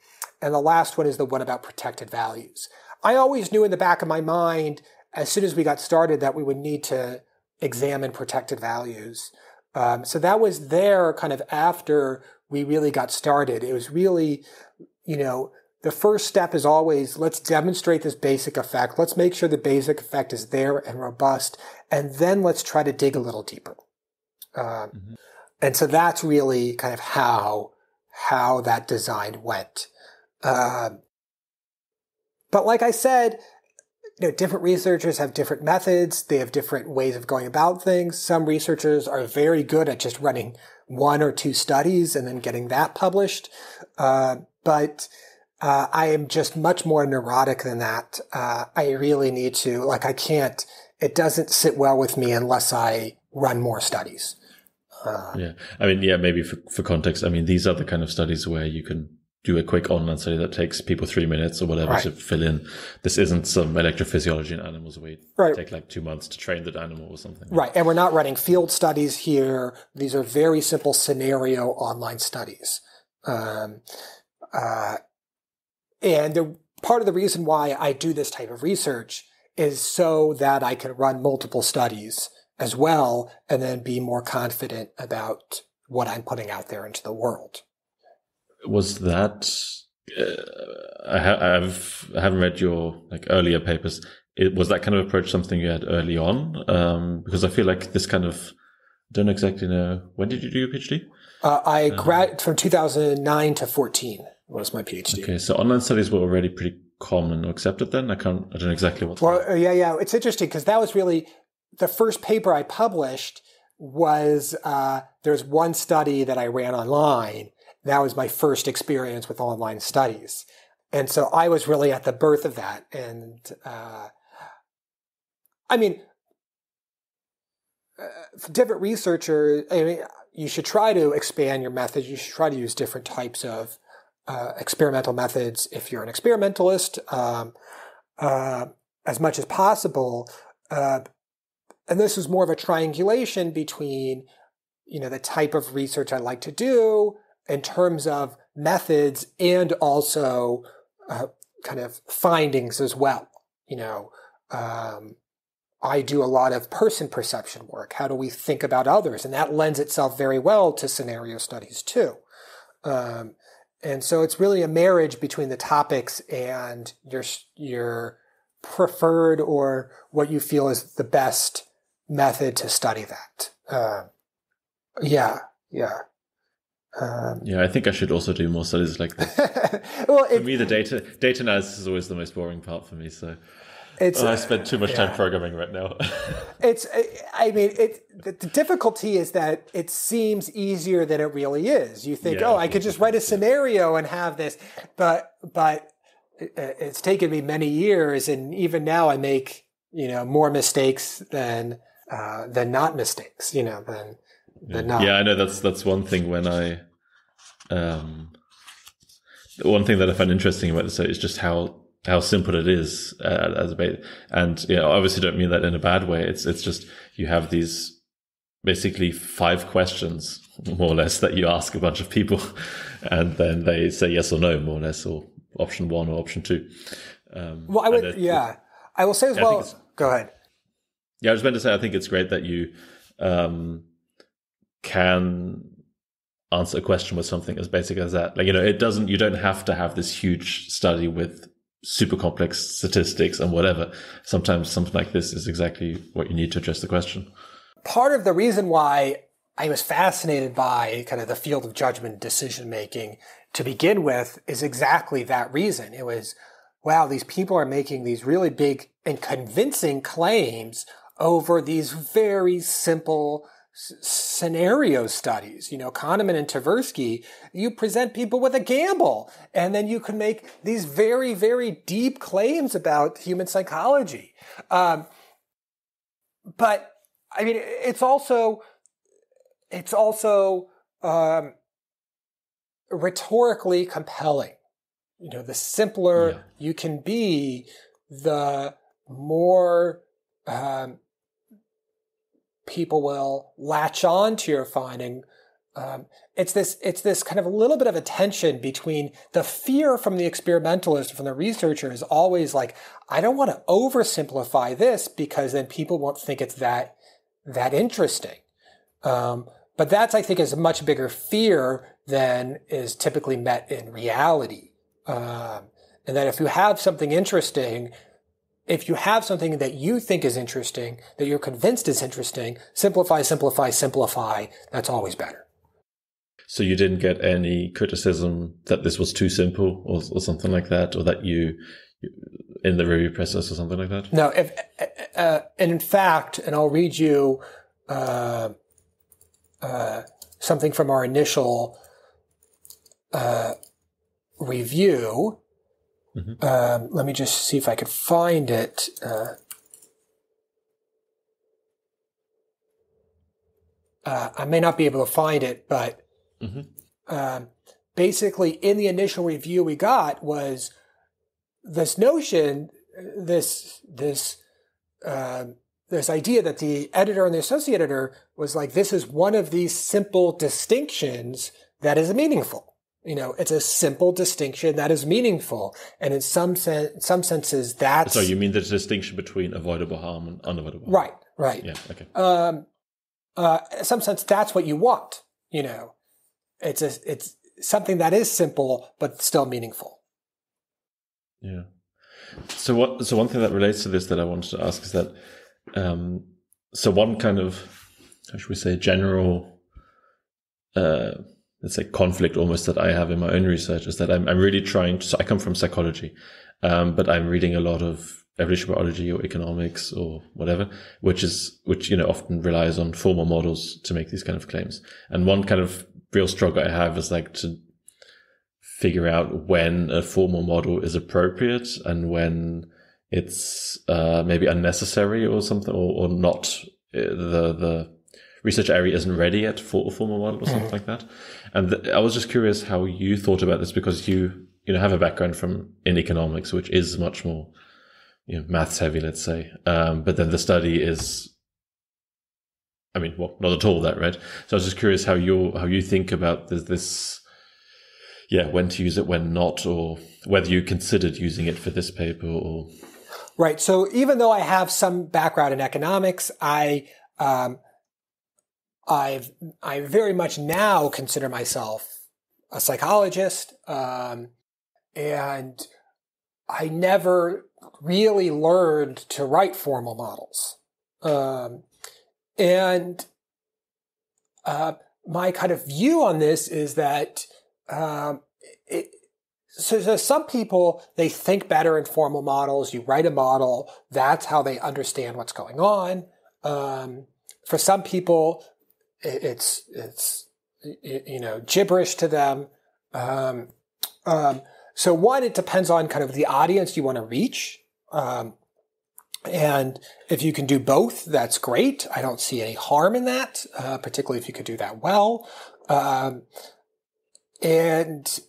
and the last one is the one about protected values. I always knew in the back of my mind, as soon as we got started, that we would need to examine protected values. Um, so that was there kind of after we really got started. It was really, you know, the first step is always let's demonstrate this basic effect. Let's make sure the basic effect is there and robust. And then let's try to dig a little deeper. Um, mm-hmm. And so that's really kind of how, how that design went. Um, but like I said, you know, different researchers have different methods. They have different ways of going about things. Some researchers are very good at just running one or two studies and then getting that published. Uh, but uh, I am just much more neurotic than that. Uh, I really need to, like, I can't, it doesn't sit well with me unless I run more studies. Uh, yeah. I mean, yeah, maybe for, for context, I mean, these are the kind of studies where you can do a quick online study that takes people three minutes or whatever right. to fill in. This isn't some electrophysiology in animals where it right. take like two months to train the animal or something. Right. And we're not running field studies here. These are very simple scenario online studies. Um, uh, and the, part of the reason why I do this type of research is so that I can run multiple studies as well and then be more confident about what I'm putting out there into the world was that uh, I, ha- I've I haven't read your like earlier papers. It was that kind of approach something you had early on um, because I feel like this kind of don't exactly know when did you do your PhD? Uh, I uh, grad from 2009 to 14 was my PhD. Okay, so online studies were already pretty common or accepted then. I can't I don't know exactly what. Well, uh, yeah, yeah, it's interesting because that was really the first paper I published was uh, there's one study that I ran online that was my first experience with online studies. And so I was really at the birth of that. And, uh, I mean, uh, different researchers, I mean, you should try to expand your methods. You should try to use different types of uh, experimental methods if you're an experimentalist, um, uh, as much as possible. Uh, and this is more of a triangulation between, you know, the type of research I like to do, in terms of methods and also uh, kind of findings as well. You know, um, I do a lot of person perception work. How do we think about others? And that lends itself very well to scenario studies too. Um, and so it's really a marriage between the topics and your your preferred or what you feel is the best method to study that. Uh, yeah, yeah. Um, yeah, I think I should also do more studies like this. <laughs> well, it, for me, the data data analysis is always the most boring part for me. So it's, oh, I spend too much yeah. time programming right now. <laughs> it's, I mean, it. The, the, difficulty is that it seems easier than it really is. You think, yeah, oh, I could just write a scenario and have this, but but it's taken me many years, and even now I make you know more mistakes than uh, than not mistakes. You know than yeah. yeah, I know that's that's one thing when I um one thing that I find interesting about this is just how how simple it is uh, as a bait. And you know, obviously, don't mean that in a bad way. It's it's just you have these basically five questions, more or less, that you ask a bunch of people, <laughs> and then they say yes or no, more or less, or option one or option two. Um, well, I would, yeah, I will say as well. Go ahead. Yeah, I was meant to say, I think it's great that you um, can answer a question with something as basic as that. Like, you know, it doesn't, you don't have to have this huge study with super complex statistics and whatever. Sometimes something like this is exactly what you need to address the question. Part of the reason why I was fascinated by kind of the field of judgment decision making to begin with is exactly that reason. It was, wow, these people are making these really big and convincing claims over these very simple scenario studies. You know, Kahneman and Tversky, you present people with a gamble, and then you can make these very, very deep claims about human psychology. Um, but I mean, it's also it's also um, rhetorically compelling. You know, the simpler yeah. you can be, the more um, people will latch on to your finding. Um, it's this it's this kind of a little bit of a tension between the fear from the experimentalist from the researcher is always like I don't want to oversimplify this because then people won't think it's that that interesting. Um, but that's I think is a much bigger fear than is typically met in reality. Um, and that if you have something interesting, if you have something that you think is interesting, that you're convinced is interesting, simplify, simplify, simplify. That's always better. So you didn't get any criticism that this was too simple or, or something like that, or that you, in the review process or something like that? No. If, uh, and in fact, and I'll read you uh, uh, something from our initial uh, review. Mm-hmm. Um, let me just see if I could find it. Uh, uh, I may not be able to find it, but mm-hmm. um, basically, in the initial review we got was this notion, this this um, this idea that the editor and the associate editor was like, this is one of these simple distinctions that is meaningful you know, it's a simple distinction that is meaningful. And in some sense, some senses that's. So you mean the distinction between avoidable harm and unavoidable harm? Right, right. Yeah, okay. Um, uh, in some sense, that's what you want, you know. It's a, it's something that is simple, but still meaningful. Yeah. So what, so one thing that relates to this that I wanted to ask is that, um, so one kind of, how should we say, general, uh, let's say conflict almost that I have in my own research is that I'm, I'm really trying to, so I come from psychology, um, but I'm reading a lot of evolution biology or economics or whatever, which is, which, you know, often relies on formal models to make these kind of claims. And one kind of real struggle I have is like to figure out when a formal model is appropriate and when it's, uh, maybe unnecessary or something or, or not uh, the, the, research area isn't ready yet for a formal model or something mm. like that. And th- I was just curious how you thought about this because you, you know, have a background from in economics, which is much more, you know, maths heavy, let's say. Um, but then the study is, I mean, well, not at all that, right? So I was just curious how you how you think about this, this, yeah, when to use it, when not, or whether you considered using it for this paper or. Right. So even though I have some background in economics, I um, I've I very much now consider myself a psychologist, um, and I never really learned to write formal models. Um, and uh, my kind of view on this is that um, it, so, so, some people they think better in formal models. You write a model, that's how they understand what's going on. Um, for some people, it's it's you know gibberish to them. Um, um, so one, it depends on kind of the audience you want to reach. Um, and if you can do both, that's great. I don't see any harm in that, uh, particularly if you could do that well. Um, and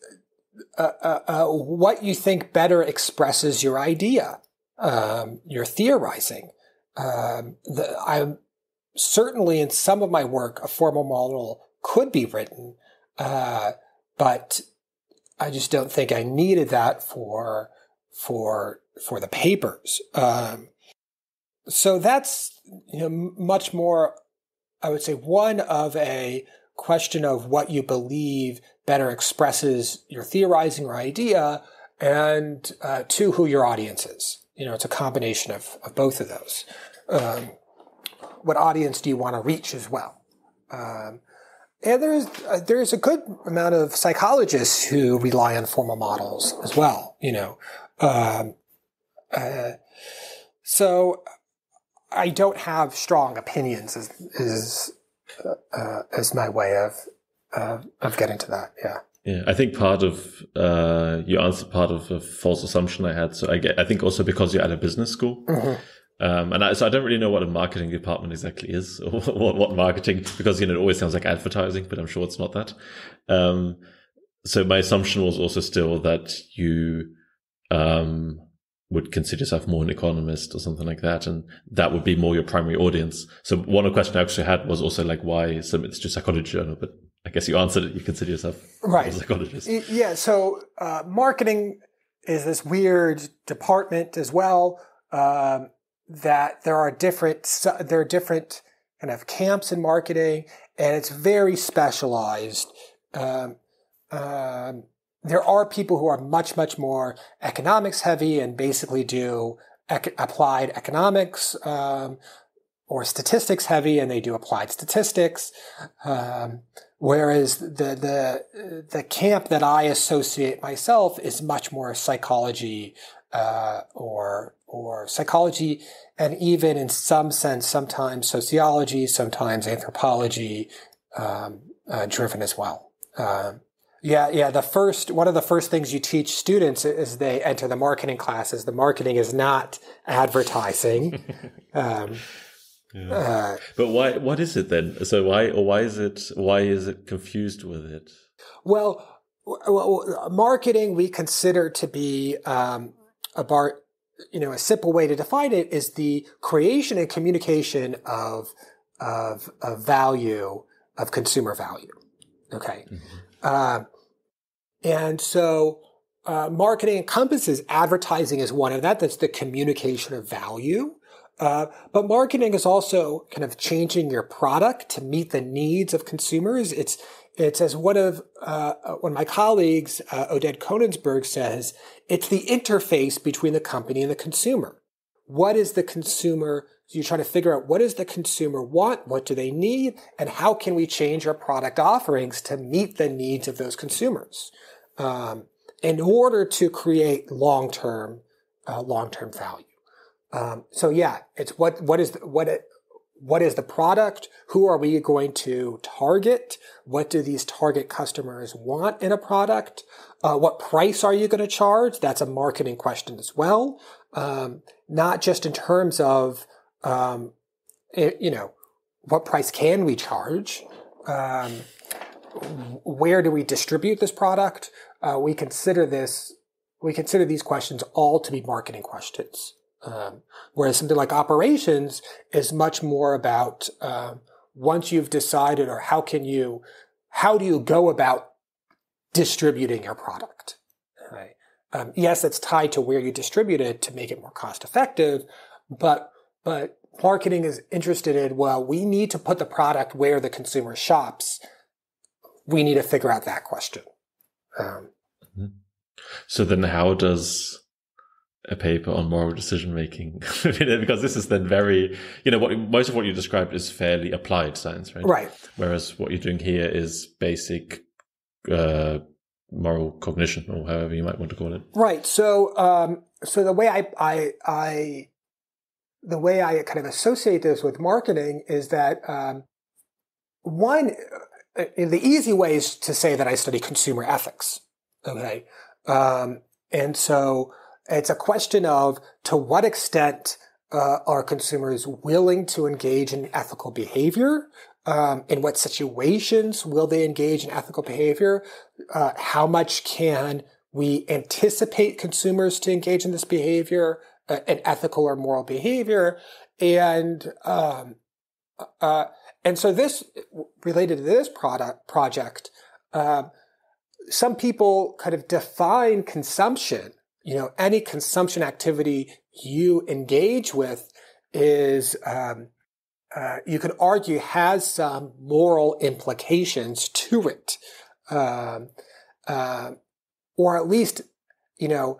uh, uh, uh, what you think better expresses your idea, um, your theorizing. Um, the, I'm certainly in some of my work, a formal model could be written, uh, but I just don't think I needed that for for for the papers. Um, so that's you know much more. I would say one of a question of what you believe better expresses your theorizing or idea, and uh, two, who your audience is. You know, it's a combination of, of both of those. Um, what audience do you want to reach as well? Um, and there's uh, there's a good amount of psychologists who rely on formal models as well. You know, um, uh, so I don't have strong opinions. as is uh, is my way of uh, of getting to that? Yeah. Yeah, I think part of uh, you answered part of a false assumption I had. So I get, I think also because you're at a business school, mm-hmm. Um, and I, so I don't really know what a marketing department exactly is, <laughs> or what, what, marketing, because you know it always sounds like advertising, but I'm sure it's not that. Um, so my assumption was also still that you um, would consider yourself more an economist or something like that, and that would be more your primary audience. So one question I actually had was also like why submit to psychology journal, but I guess you answered it. You consider yourself right. a psychologist. Yeah. So uh, marketing is this weird department as well. Um, that there are different there are different kind of camps in marketing, and it's very specialized. Um, um, there are people who are much much more economics heavy and basically do ec- applied economics um, or statistics heavy, and they do applied statistics. Um, whereas the the the camp that I associate myself is much more psychology uh, or or psychology, and even in some sense, sometimes sociology, sometimes anthropology um, uh, driven as well. Um, yeah, yeah. The first one of the first things you teach students as they enter the marketing classes, the marketing is not advertising. <laughs> um, yeah. uh, but why? What is it then? So why? Or why is it? Why is it confused with it? Well, well marketing we consider to be um, about you know, a simple way to define it is the creation and communication of, of, of value, of consumer value. Okay. Mm-hmm. Uh, and so, uh, marketing encompasses advertising as one of that. That's the communication of value. Uh, but marketing is also kind of changing your product to meet the needs of consumers. It's it's as one of uh, one of my colleagues, uh, Oded Koenigsberg, says. It's the interface between the company and the consumer. What is the consumer? So you're trying to figure out what does the consumer want, what do they need, and how can we change our product offerings to meet the needs of those consumers um, in order to create long-term uh, long-term value. Um, so yeah, it's what what is the, what it, what is the product? Who are we going to target? What do these target customers want in a product? Uh, what price are you going to charge? That's a marketing question as well. Um, not just in terms of, um, it, you know, what price can we charge? Um, where do we distribute this product? Uh, we consider this, we consider these questions all to be marketing questions. Um, whereas something like operations is much more about uh, once you've decided, or how can you, how do you go about distributing your product? Right? Um, yes, it's tied to where you distribute it to make it more cost effective, but but marketing is interested in well, we need to put the product where the consumer shops. We need to figure out that question. Um, mm-hmm. so then, how does a paper on moral decision making <laughs> because this is then very you know what most of what you described is fairly applied science right? Right. Whereas what you're doing here is basic uh, moral cognition or however you might want to call it. Right. So um, so the way I, I i the way i kind of associate this with marketing is that um, one uh, the easy way is to say that i study consumer ethics okay? Um, and so it's a question of to what extent uh, are consumers willing to engage in ethical behavior Um, in what situations will they engage in ethical behavior? Uh, how much can we anticipate consumers to engage in this behavior, uh, an ethical or moral behavior? And, um, uh, and so this related to this product project, um, some people kind of define consumption. You know, any consumption activity you engage with is, um, uh, you could argue has some moral implications to it. Um, uh, or at least, you know,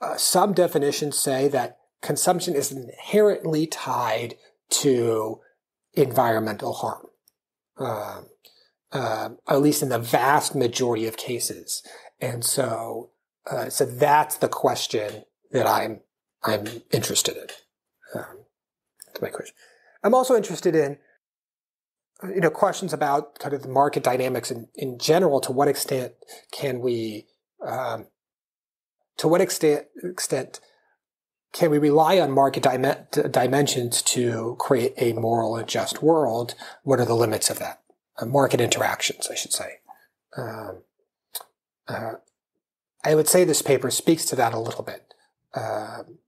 uh, some definitions say that consumption is inherently tied to environmental harm. Um, uh, at least in the vast majority of cases. And so, uh, so that's the question that I'm, I'm interested in. Um, that's my question. I'm also interested in, you know, questions about kind of the market dynamics in, in general. To what extent can we, um, to what extent, extent can we rely on market dim- dimensions to create a moral and just world? What are the limits of that? Uh, market interactions, I should say. Um, uh, I would say this paper speaks to that a little bit. Um,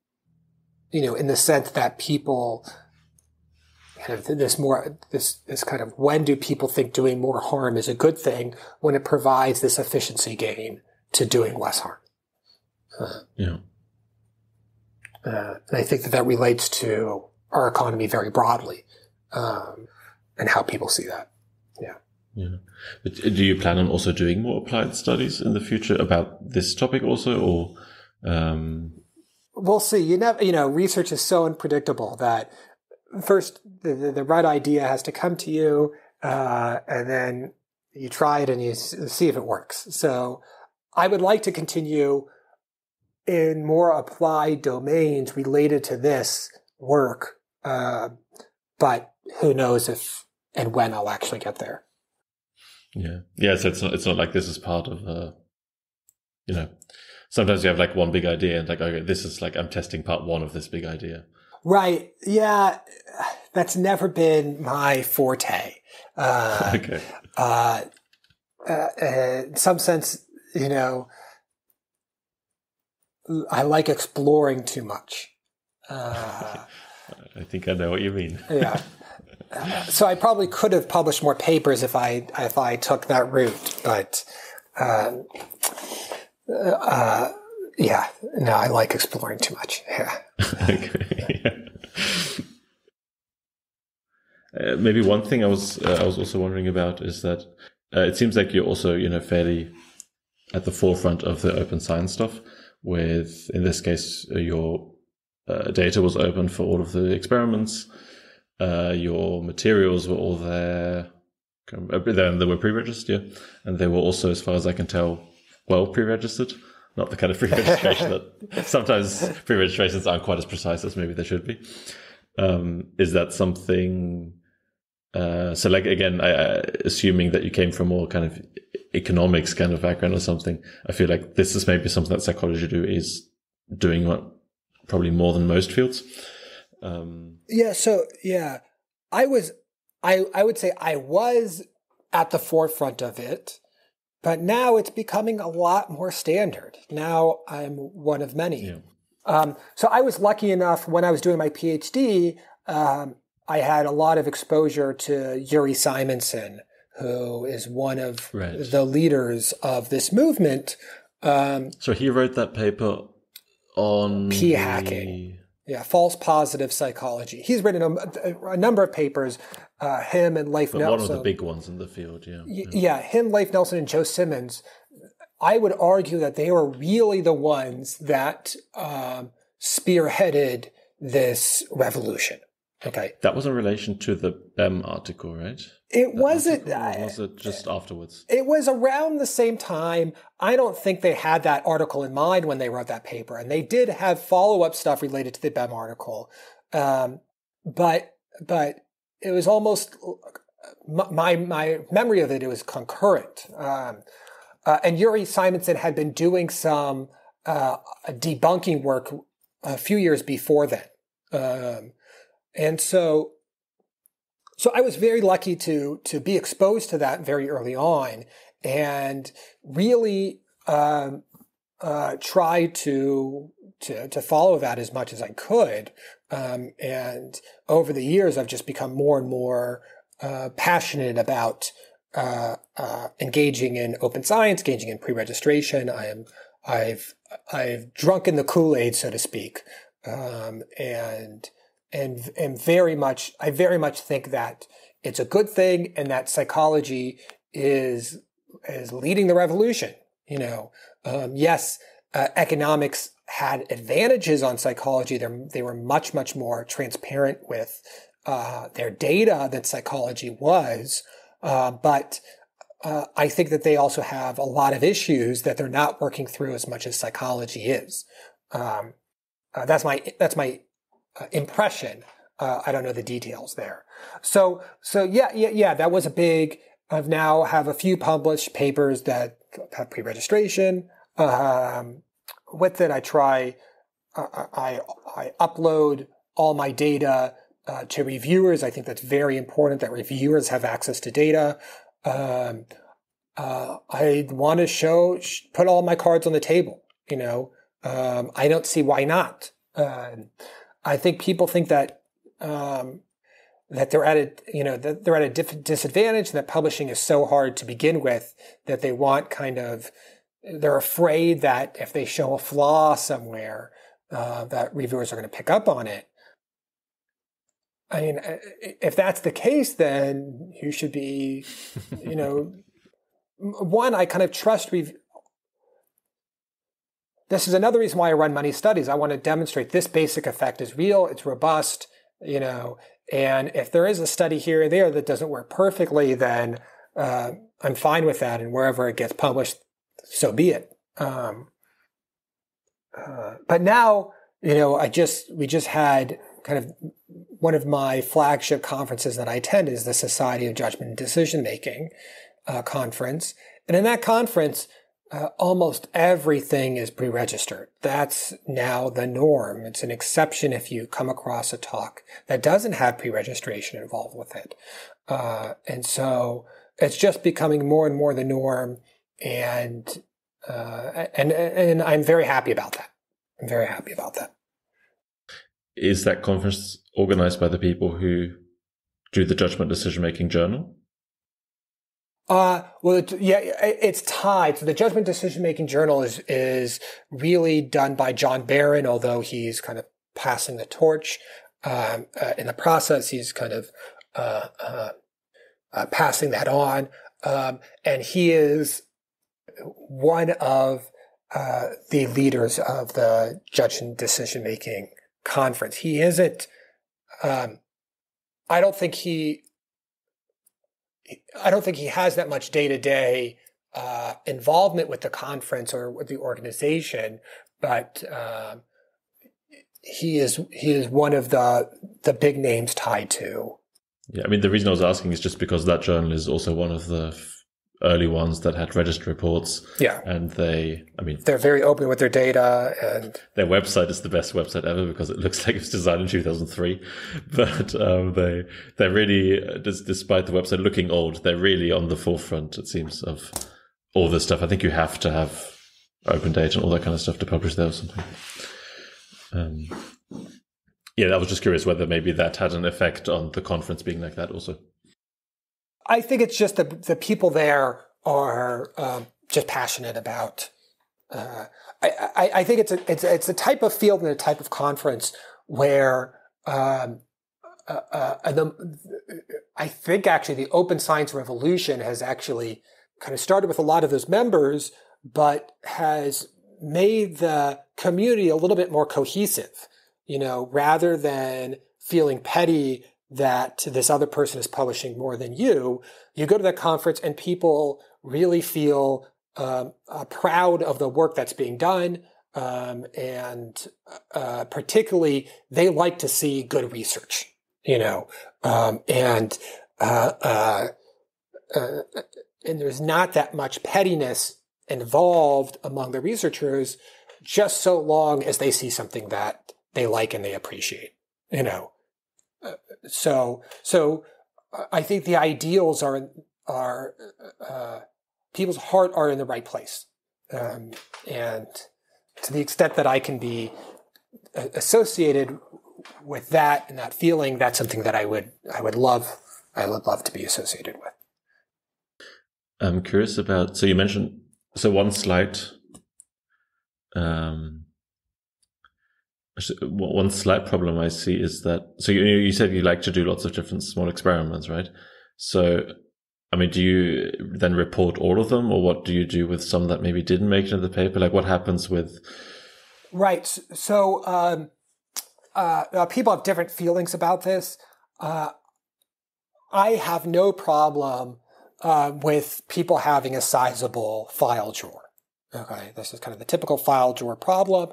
you know, in the sense that people kind of this more this this kind of when do people think doing more harm is a good thing when it provides this efficiency gain to doing less harm. Uh, yeah. Uh, and I think that that relates to our economy very broadly, um, and how people see that. Yeah. But do you plan on also doing more applied studies in the future about this topic also, or? Um... We'll see. You never, you know, research is so unpredictable that first the, the, the right idea has to come to you, uh, and then you try it and you see if it works. So I would like to continue in more applied domains related to this work, uh, but who knows if and when I'll actually get there. Yeah, yeah. So it's not it's not like this is part of uh, you know. Sometimes you have like one big idea and like okay, this is like I'm testing part one of this big idea. Right. Yeah. That's never been my forte. Uh, <laughs> okay. Uh, uh, in some sense, you know, I like exploring too much. Uh, <laughs> I think I know what you mean. yeah. <laughs> So I probably could have published more papers if I if I took that route, but um, uh, yeah, no, I like exploring too much. Yeah. <laughs> okay. Uh, maybe one thing I was uh, I was also wondering about is that uh, it seems like you're also you know fairly at the forefront of the open science stuff. With in this case, uh, your uh, data was open for all of the experiments. Your materials were all there. Then they were pre-registered, yeah, and they were also, as far as I can tell, well pre-registered not the kind of <laughs> pre-registration that sometimes pre-registrations aren't quite as precise as maybe they should be. Um, is that something? Uh, so, like again, I, I, assuming that you came from more kind of economics kind of background or something, I feel like this is maybe something that psychology do is doing what probably more than most fields. Um, yeah. So yeah, I was, I I would say I was at the forefront of it. But now it's becoming a lot more standard. Now I'm one of many. Yeah. Um, so I was lucky enough when I was doing my PhD, um, I had a lot of exposure to Yuri Simonsohn, who is one of right. the leaders of this movement. Um, so he wrote that paper on p hacking. Yeah, false positive psychology. He's written a, a number of papers. Uh, him and Leif but Nelson. One of the big ones in the field, yeah. Y- yeah, him, Leif Nelson, and Joe Simmons. I would argue that they were really the ones that um, spearheaded this revolution. Okay. That was in relation to the Bem article, right? It wasn't. was it just afterwards? It was around the same time. I don't think they had that article in mind when they wrote that paper, and they did have follow up stuff related to the Bem article, um, but but it was almost my my memory of it. It was concurrent, um, uh, and Yuri Simonsohn had been doing some uh, debunking work a few years before then. Um, and so So I was very lucky to to be exposed to that very early on, and really um, uh, try to to to follow that as much as I could. Um, and over the years, I've just become more and more uh, passionate about uh, uh, engaging in open science, engaging in pre-registration. I am I've I've drunken the Kool Aid, so to speak, um, and and and very much I very much think that it's a good thing, and that psychology is is leading the revolution. You know, um, yes, uh, economics had advantages on psychology. They they were much much more transparent with uh, their data than psychology was, uh, but uh, I think that they also have a lot of issues that they're not working through as much as psychology is. Um, uh, that's my that's my uh, impression. Uh, I don't know the details there. So so yeah yeah yeah that was a big. I've now have a few published papers that have pre-registration. Um, with it, I try. Uh, I I upload all my data uh, to reviewers. I think that's very important that reviewers have access to data. Um, uh, I want to show, put all my cards on the table. You know, um, I don't see why not. Uh, I think people think that um, that they're at a you know that they're at a diff- disadvantage, and that publishing is so hard to begin with that they want kind of they're afraid that if they show a flaw somewhere, uh, that reviewers are going to pick up on it. I mean, uh, if that's the case, then you should be, you know, <laughs> one, I kind of trust rev- this is another reason why I run money studies. I want to demonstrate this basic effect is real, it's robust, you know, and if there is a study here or there that doesn't work perfectly, then uh, I'm fine with that. And wherever it gets published, so be it. Um, uh, but now, you know, I just we just had kind of one of my flagship conferences that I attend is the Society of Judgment and Decision Making uh, conference, and in that conference, uh, almost everything is pre-registered. That's now the norm. It's an exception if you come across a talk that doesn't have pre-registration involved with it, uh, and so it's just becoming more and more the norm. And uh, and and I'm very happy about that. I'm very happy about that. Is that conference organized by the people who do the Judgment Decision Making Journal? Uh, well, it, yeah, it's tied. So the Judgment Decision Making Journal is is really done by Jon Baron, although he's kind of passing the torch um, uh, in the process. He's kind of uh, uh, uh passing that on, um, and he is one of uh, the leaders of the Judgment Decision Making Conference. He isn't. Um, I don't think he I don't think he has that much day to day involvement with the conference or with the organization, but uh, he is he is one of the the big names tied to. Yeah, I mean the reason I was asking is just because that journal is also one of the early ones that had registered reports. Yeah. And they, I mean, they're very open with their data and their website is the best website ever because it <laughs> looks like it was designed in 2003. <laughs> But, um, they, they're really, despite the website looking old, they're really on the forefront, it seems, of all this stuff. I think you have to have open data and all that kind of stuff to publish there or something. Um, yeah, I was just curious whether maybe that had an effect on the conference being like that also. I think it's just the the people there are um, just passionate about. Uh, I, I, I, think it's a it's it's a type of field and a type of conference where um, uh, uh, the, I think actually the open science revolution has actually kind of started with a lot of those members, but has made the community a little bit more cohesive. You know, rather than feeling petty that this other person is publishing more than you, you go to that conference and people really feel um, uh, proud of the work that's being done. Um, and uh, particularly, they like to see good research, you know, um, and uh, uh, uh and there's not that much pettiness involved among the researchers, just so long as they see something that they like and they appreciate, you know so, so I think the ideals are are uh, people's heart are in the right place, um, and to the extent that I can be uh, associated with that and that feeling, that's something that I would I would love I would love to be associated with. I'm curious about. So you mentioned so one slight. Um, one slight problem I see is that so you you said you like to do lots of different small experiments, right? So, I mean, do you then report all of them, or what do you do with some that maybe didn't make it in the paper? Like, what happens with? Right. So, um, uh, uh, people have different feelings about this. Uh, I have no problem uh, with people having a sizable file drawer. Okay, this is kind of the typical file drawer problem.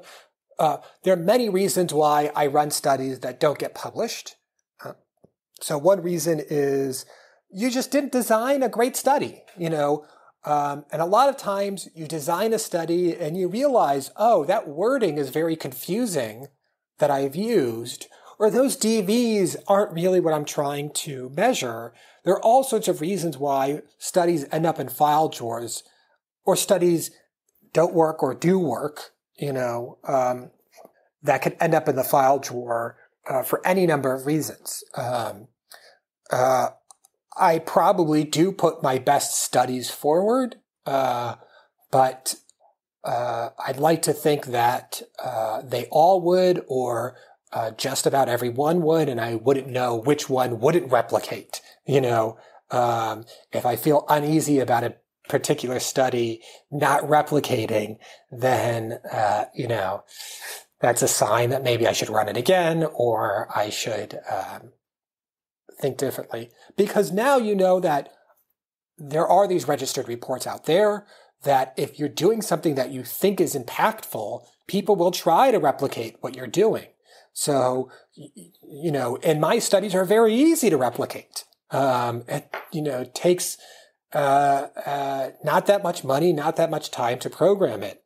Uh, there are many reasons why I run studies that don't get published. Uh, so one reason is you just didn't design a great study, you know. Um, and a lot of times you design a study and you realize, oh, that wording is very confusing that I've used, or those DVs aren't really what I'm trying to measure. There are all sorts of reasons why studies end up in file drawers, or studies don't work or do work, you know, um, that could end up in the file drawer uh, for any number of reasons. Um, uh, I probably do put my best studies forward, uh, but uh, I'd like to think that uh, they all would, or uh, just about every one would, and I wouldn't know which one wouldn't replicate. You know, um, if I feel uneasy about a particular study not replicating, then uh, you know that's a sign that maybe I should run it again, or I should um, think differently. Because now you know that there are these registered reports out there that if you're doing something that you think is impactful, people will try to replicate what you're doing. So, you know, and my studies are very easy to replicate. Um, it, you know, takes uh, uh, not that much money, not that much time to program it.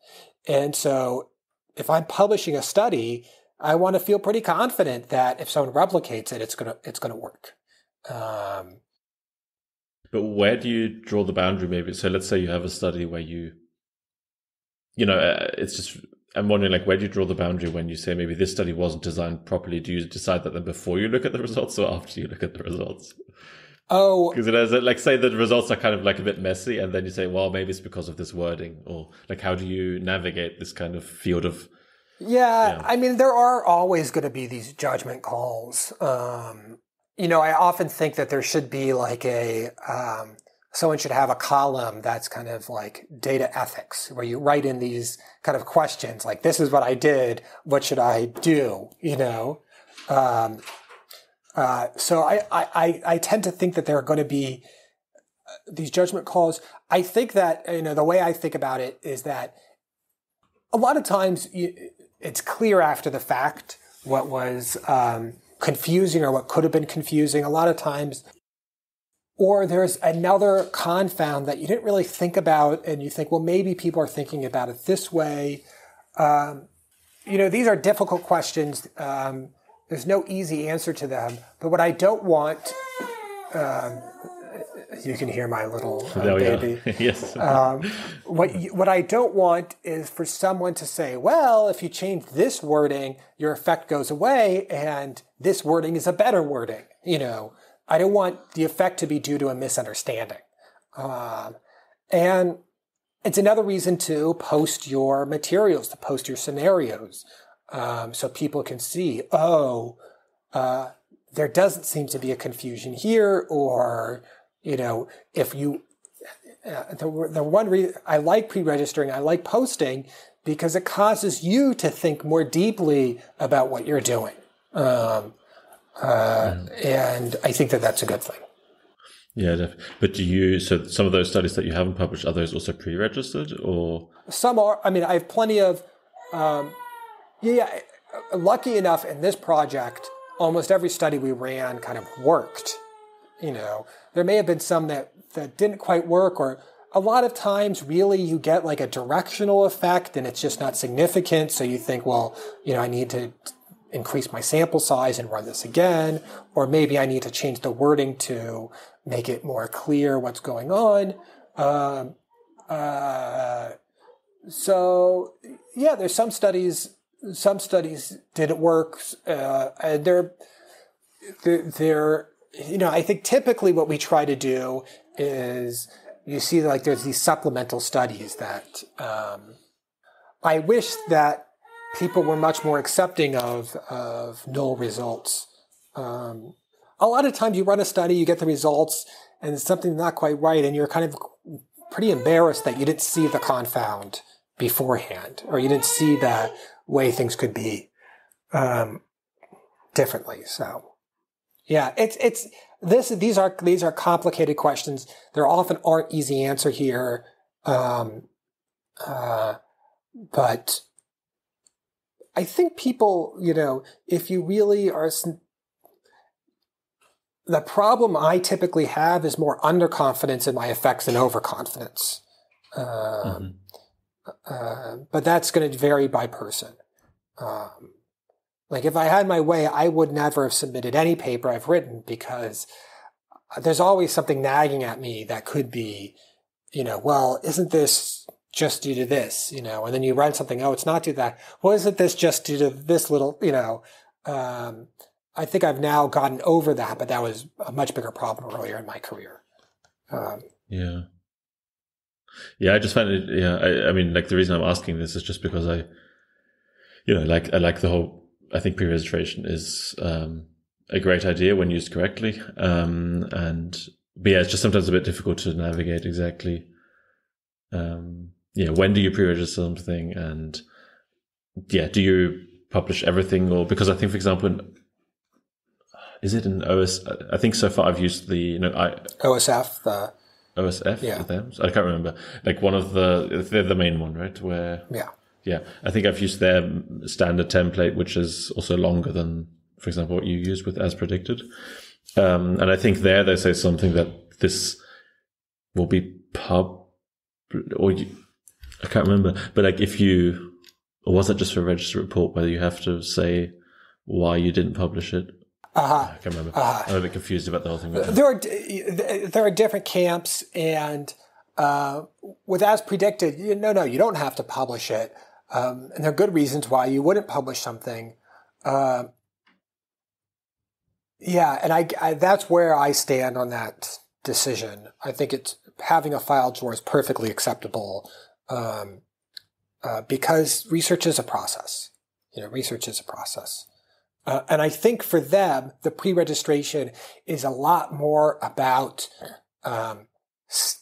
And so, if I'm publishing a study, I want to feel pretty confident that if someone replicates it, it's gonna it's gonna work. Um, but where do you draw the boundary? Maybe so. Let's say you have a study where you, you know, uh, it's just. I'm wondering, like, where do you draw the boundary when you say maybe this study wasn't designed properly? Do you decide that then before you look at the results or after you look at the results? Oh, because it has like say the results are kind of like a bit messy, and then you say, well, maybe it's because of this wording, or like, how do you navigate this kind of field of? Yeah, yeah. I mean, there are always going to be these judgment calls. Um, you know, I often think that there should be like a, um, someone should have a column that's kind of like data ethics, where you write in these kind of questions like, this is what I did, what should I do, you know? Um, uh, so I, I, I tend to think that there are going to be uh, these judgment calls. I think that, you know, the way I think about it is that a lot of times it's clear after the fact what was, um, confusing or what could have been confusing a lot of times. Or there's another confound that you didn't really think about, and you think, well, maybe people are thinking about it this way. Um, you know, these are difficult questions. Um, there's no easy answer to them. But what I don't want, um, you can hear my little uh, baby. <laughs> yes. Um, what what I don't want is for someone to say, "Well, if you change this wording, your effect goes away, and this wording is a better wording." You know, I don't want the effect to be due to a misunderstanding. Um, and it's another reason to post your materials, to post your scenarios, um, so people can see, oh, uh, there doesn't seem to be a confusion here, or you know, if you, uh, the, the one reason I like pre-registering, I like posting because it causes you to think more deeply about what you're doing. Um, uh, and I think that that's a good thing. Yeah, definitely. but do you? So some of those studies that you haven't published are those also pre-registered, or some are? I mean, I have plenty of. Um, yeah, lucky enough in this project, almost every study we ran kind of worked. You know, there may have been some that, that didn't quite work or a lot of times really you get like a directional effect and it's just not significant. So you think, well, you know, I need to increase my sample size and run this again, or maybe I need to change the wording to make it more clear what's going on. Um, uh, so yeah, there's some studies. Some studies didn't work, uh, and they're, they're you know I think typically what we try to do is you see like there's these supplemental studies that um, I wish that people were much more accepting of of null results. Um, a lot of times you run a study, you get the results, and something's not quite right, and you're kind of pretty embarrassed that you didn't see the confound beforehand, or you didn't see the way things could be um, differently. So, yeah, it's it's this these are these are complicated questions. There often aren't easy answer here, um, uh, but I think people, you know, if you really are. The problem I typically have is more underconfidence in my effects than overconfidence. Um, mm-hmm. Uh, but that's going to vary by person. Um, like if I had my way, I would never have submitted any paper I've written because there's always something nagging at me that could be, you know, well, isn't this just due to this, you know, and then you write something, oh, it's not due to that. Well, isn't this just due to this little, you know, um, I think I've now gotten over that, but that was a much bigger problem earlier in my career. Um, yeah. Yeah, I just find it, yeah, I, I mean, like the reason I'm asking this is just because I, you know, like, I like the whole, I think pre-registration is, um, a great idea when used correctly. Um, and, but yeah, it's just sometimes a bit difficult to navigate exactly, um, yeah, when do you pre-register something, and yeah, do you publish everything, or because I think, for example, in, is it an OS? I think so far I've used the you know I, OSF the OSF yeah. for them. I can't remember. Like one of the they're the main one, right? Where yeah yeah, I think I've used their standard template, which is also longer than, for example, what you use with AsPredicted. Um, and I think there they say something that this will be pub or you, I can't remember, but like if you, or was it just for a register report whether you have to say why you didn't publish it? Uh-huh. I can't remember. Uh-huh. I'm a bit confused about the whole thing. There are there are different camps, and uh, with AsPredicted, you, no, no, you don't have to publish it, um, and there are good reasons why you wouldn't publish something. Uh, yeah, and I, I, that's where I stand on that decision. I think it's having a file drawer is perfectly acceptable um, uh, because research is a process. You know, research is a process. Uh, and I think for them, the pre-registration is a lot more about um,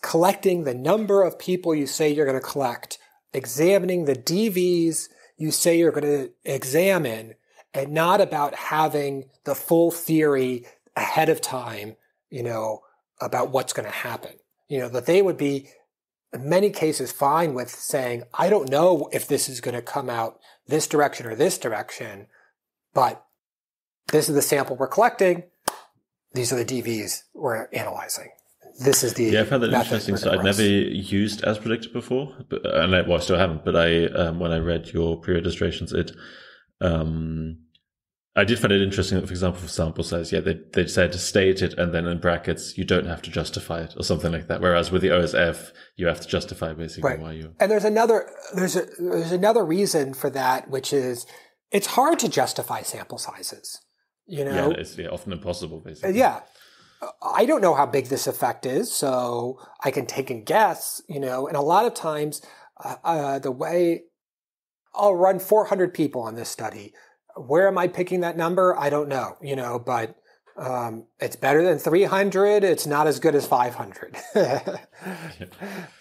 collecting the number of people you say you're going to collect, examining the DVs you say you're going to examine, and not about having the full theory ahead of time, you know, about what's going to happen. You know, that they would be in many cases fine with saying, I don't know if this is going to come out this direction or this direction, but this is the sample we're collecting. These are the DVs we're analyzing. This is the yeah. I found that interesting. So I'd never used AsPredicted before, but and I, well, I still haven't. But I um, when I read your pre-registrations, it um, I did find it interesting that, for example, for sample size, yeah, they, they said to state it and then in brackets, you don't have to justify it or something like that. Whereas with the OSF, you have to justify basically right. why you. And there's another, there's a, there's another reason for that, which is it's hard to justify sample sizes. You know, yeah, it's yeah, often impossible basically. Yeah. I don't know how big this effect is, so I can take a guess, you know, and a lot of times, uh, uh, the way I'll run 400 people on this study where am I picking that number? I don't know, you know, but um, it's better than 300. It's not as good as 500. <laughs> <laughs> um,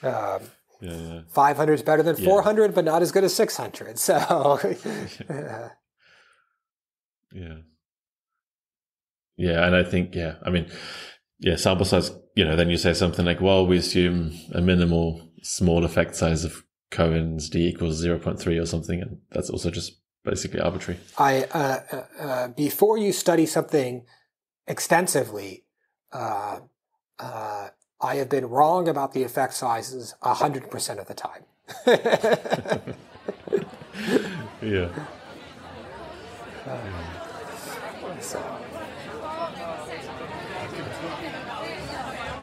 yeah, yeah. 500 is better than 400, but not as good as 600. So, <laughs> yeah. Yeah. And I think, yeah, I mean, yeah, sample size, you know, then you say something like, well, we assume a minimal small effect size of Cohen's D equals 0.3 or something. And that's also just basically arbitrary. I uh, uh, uh, before you study something extensively, uh, uh, I have been wrong about the effect sizes hundred percent of the time. <laughs> yeah. <laughs> Uh, so.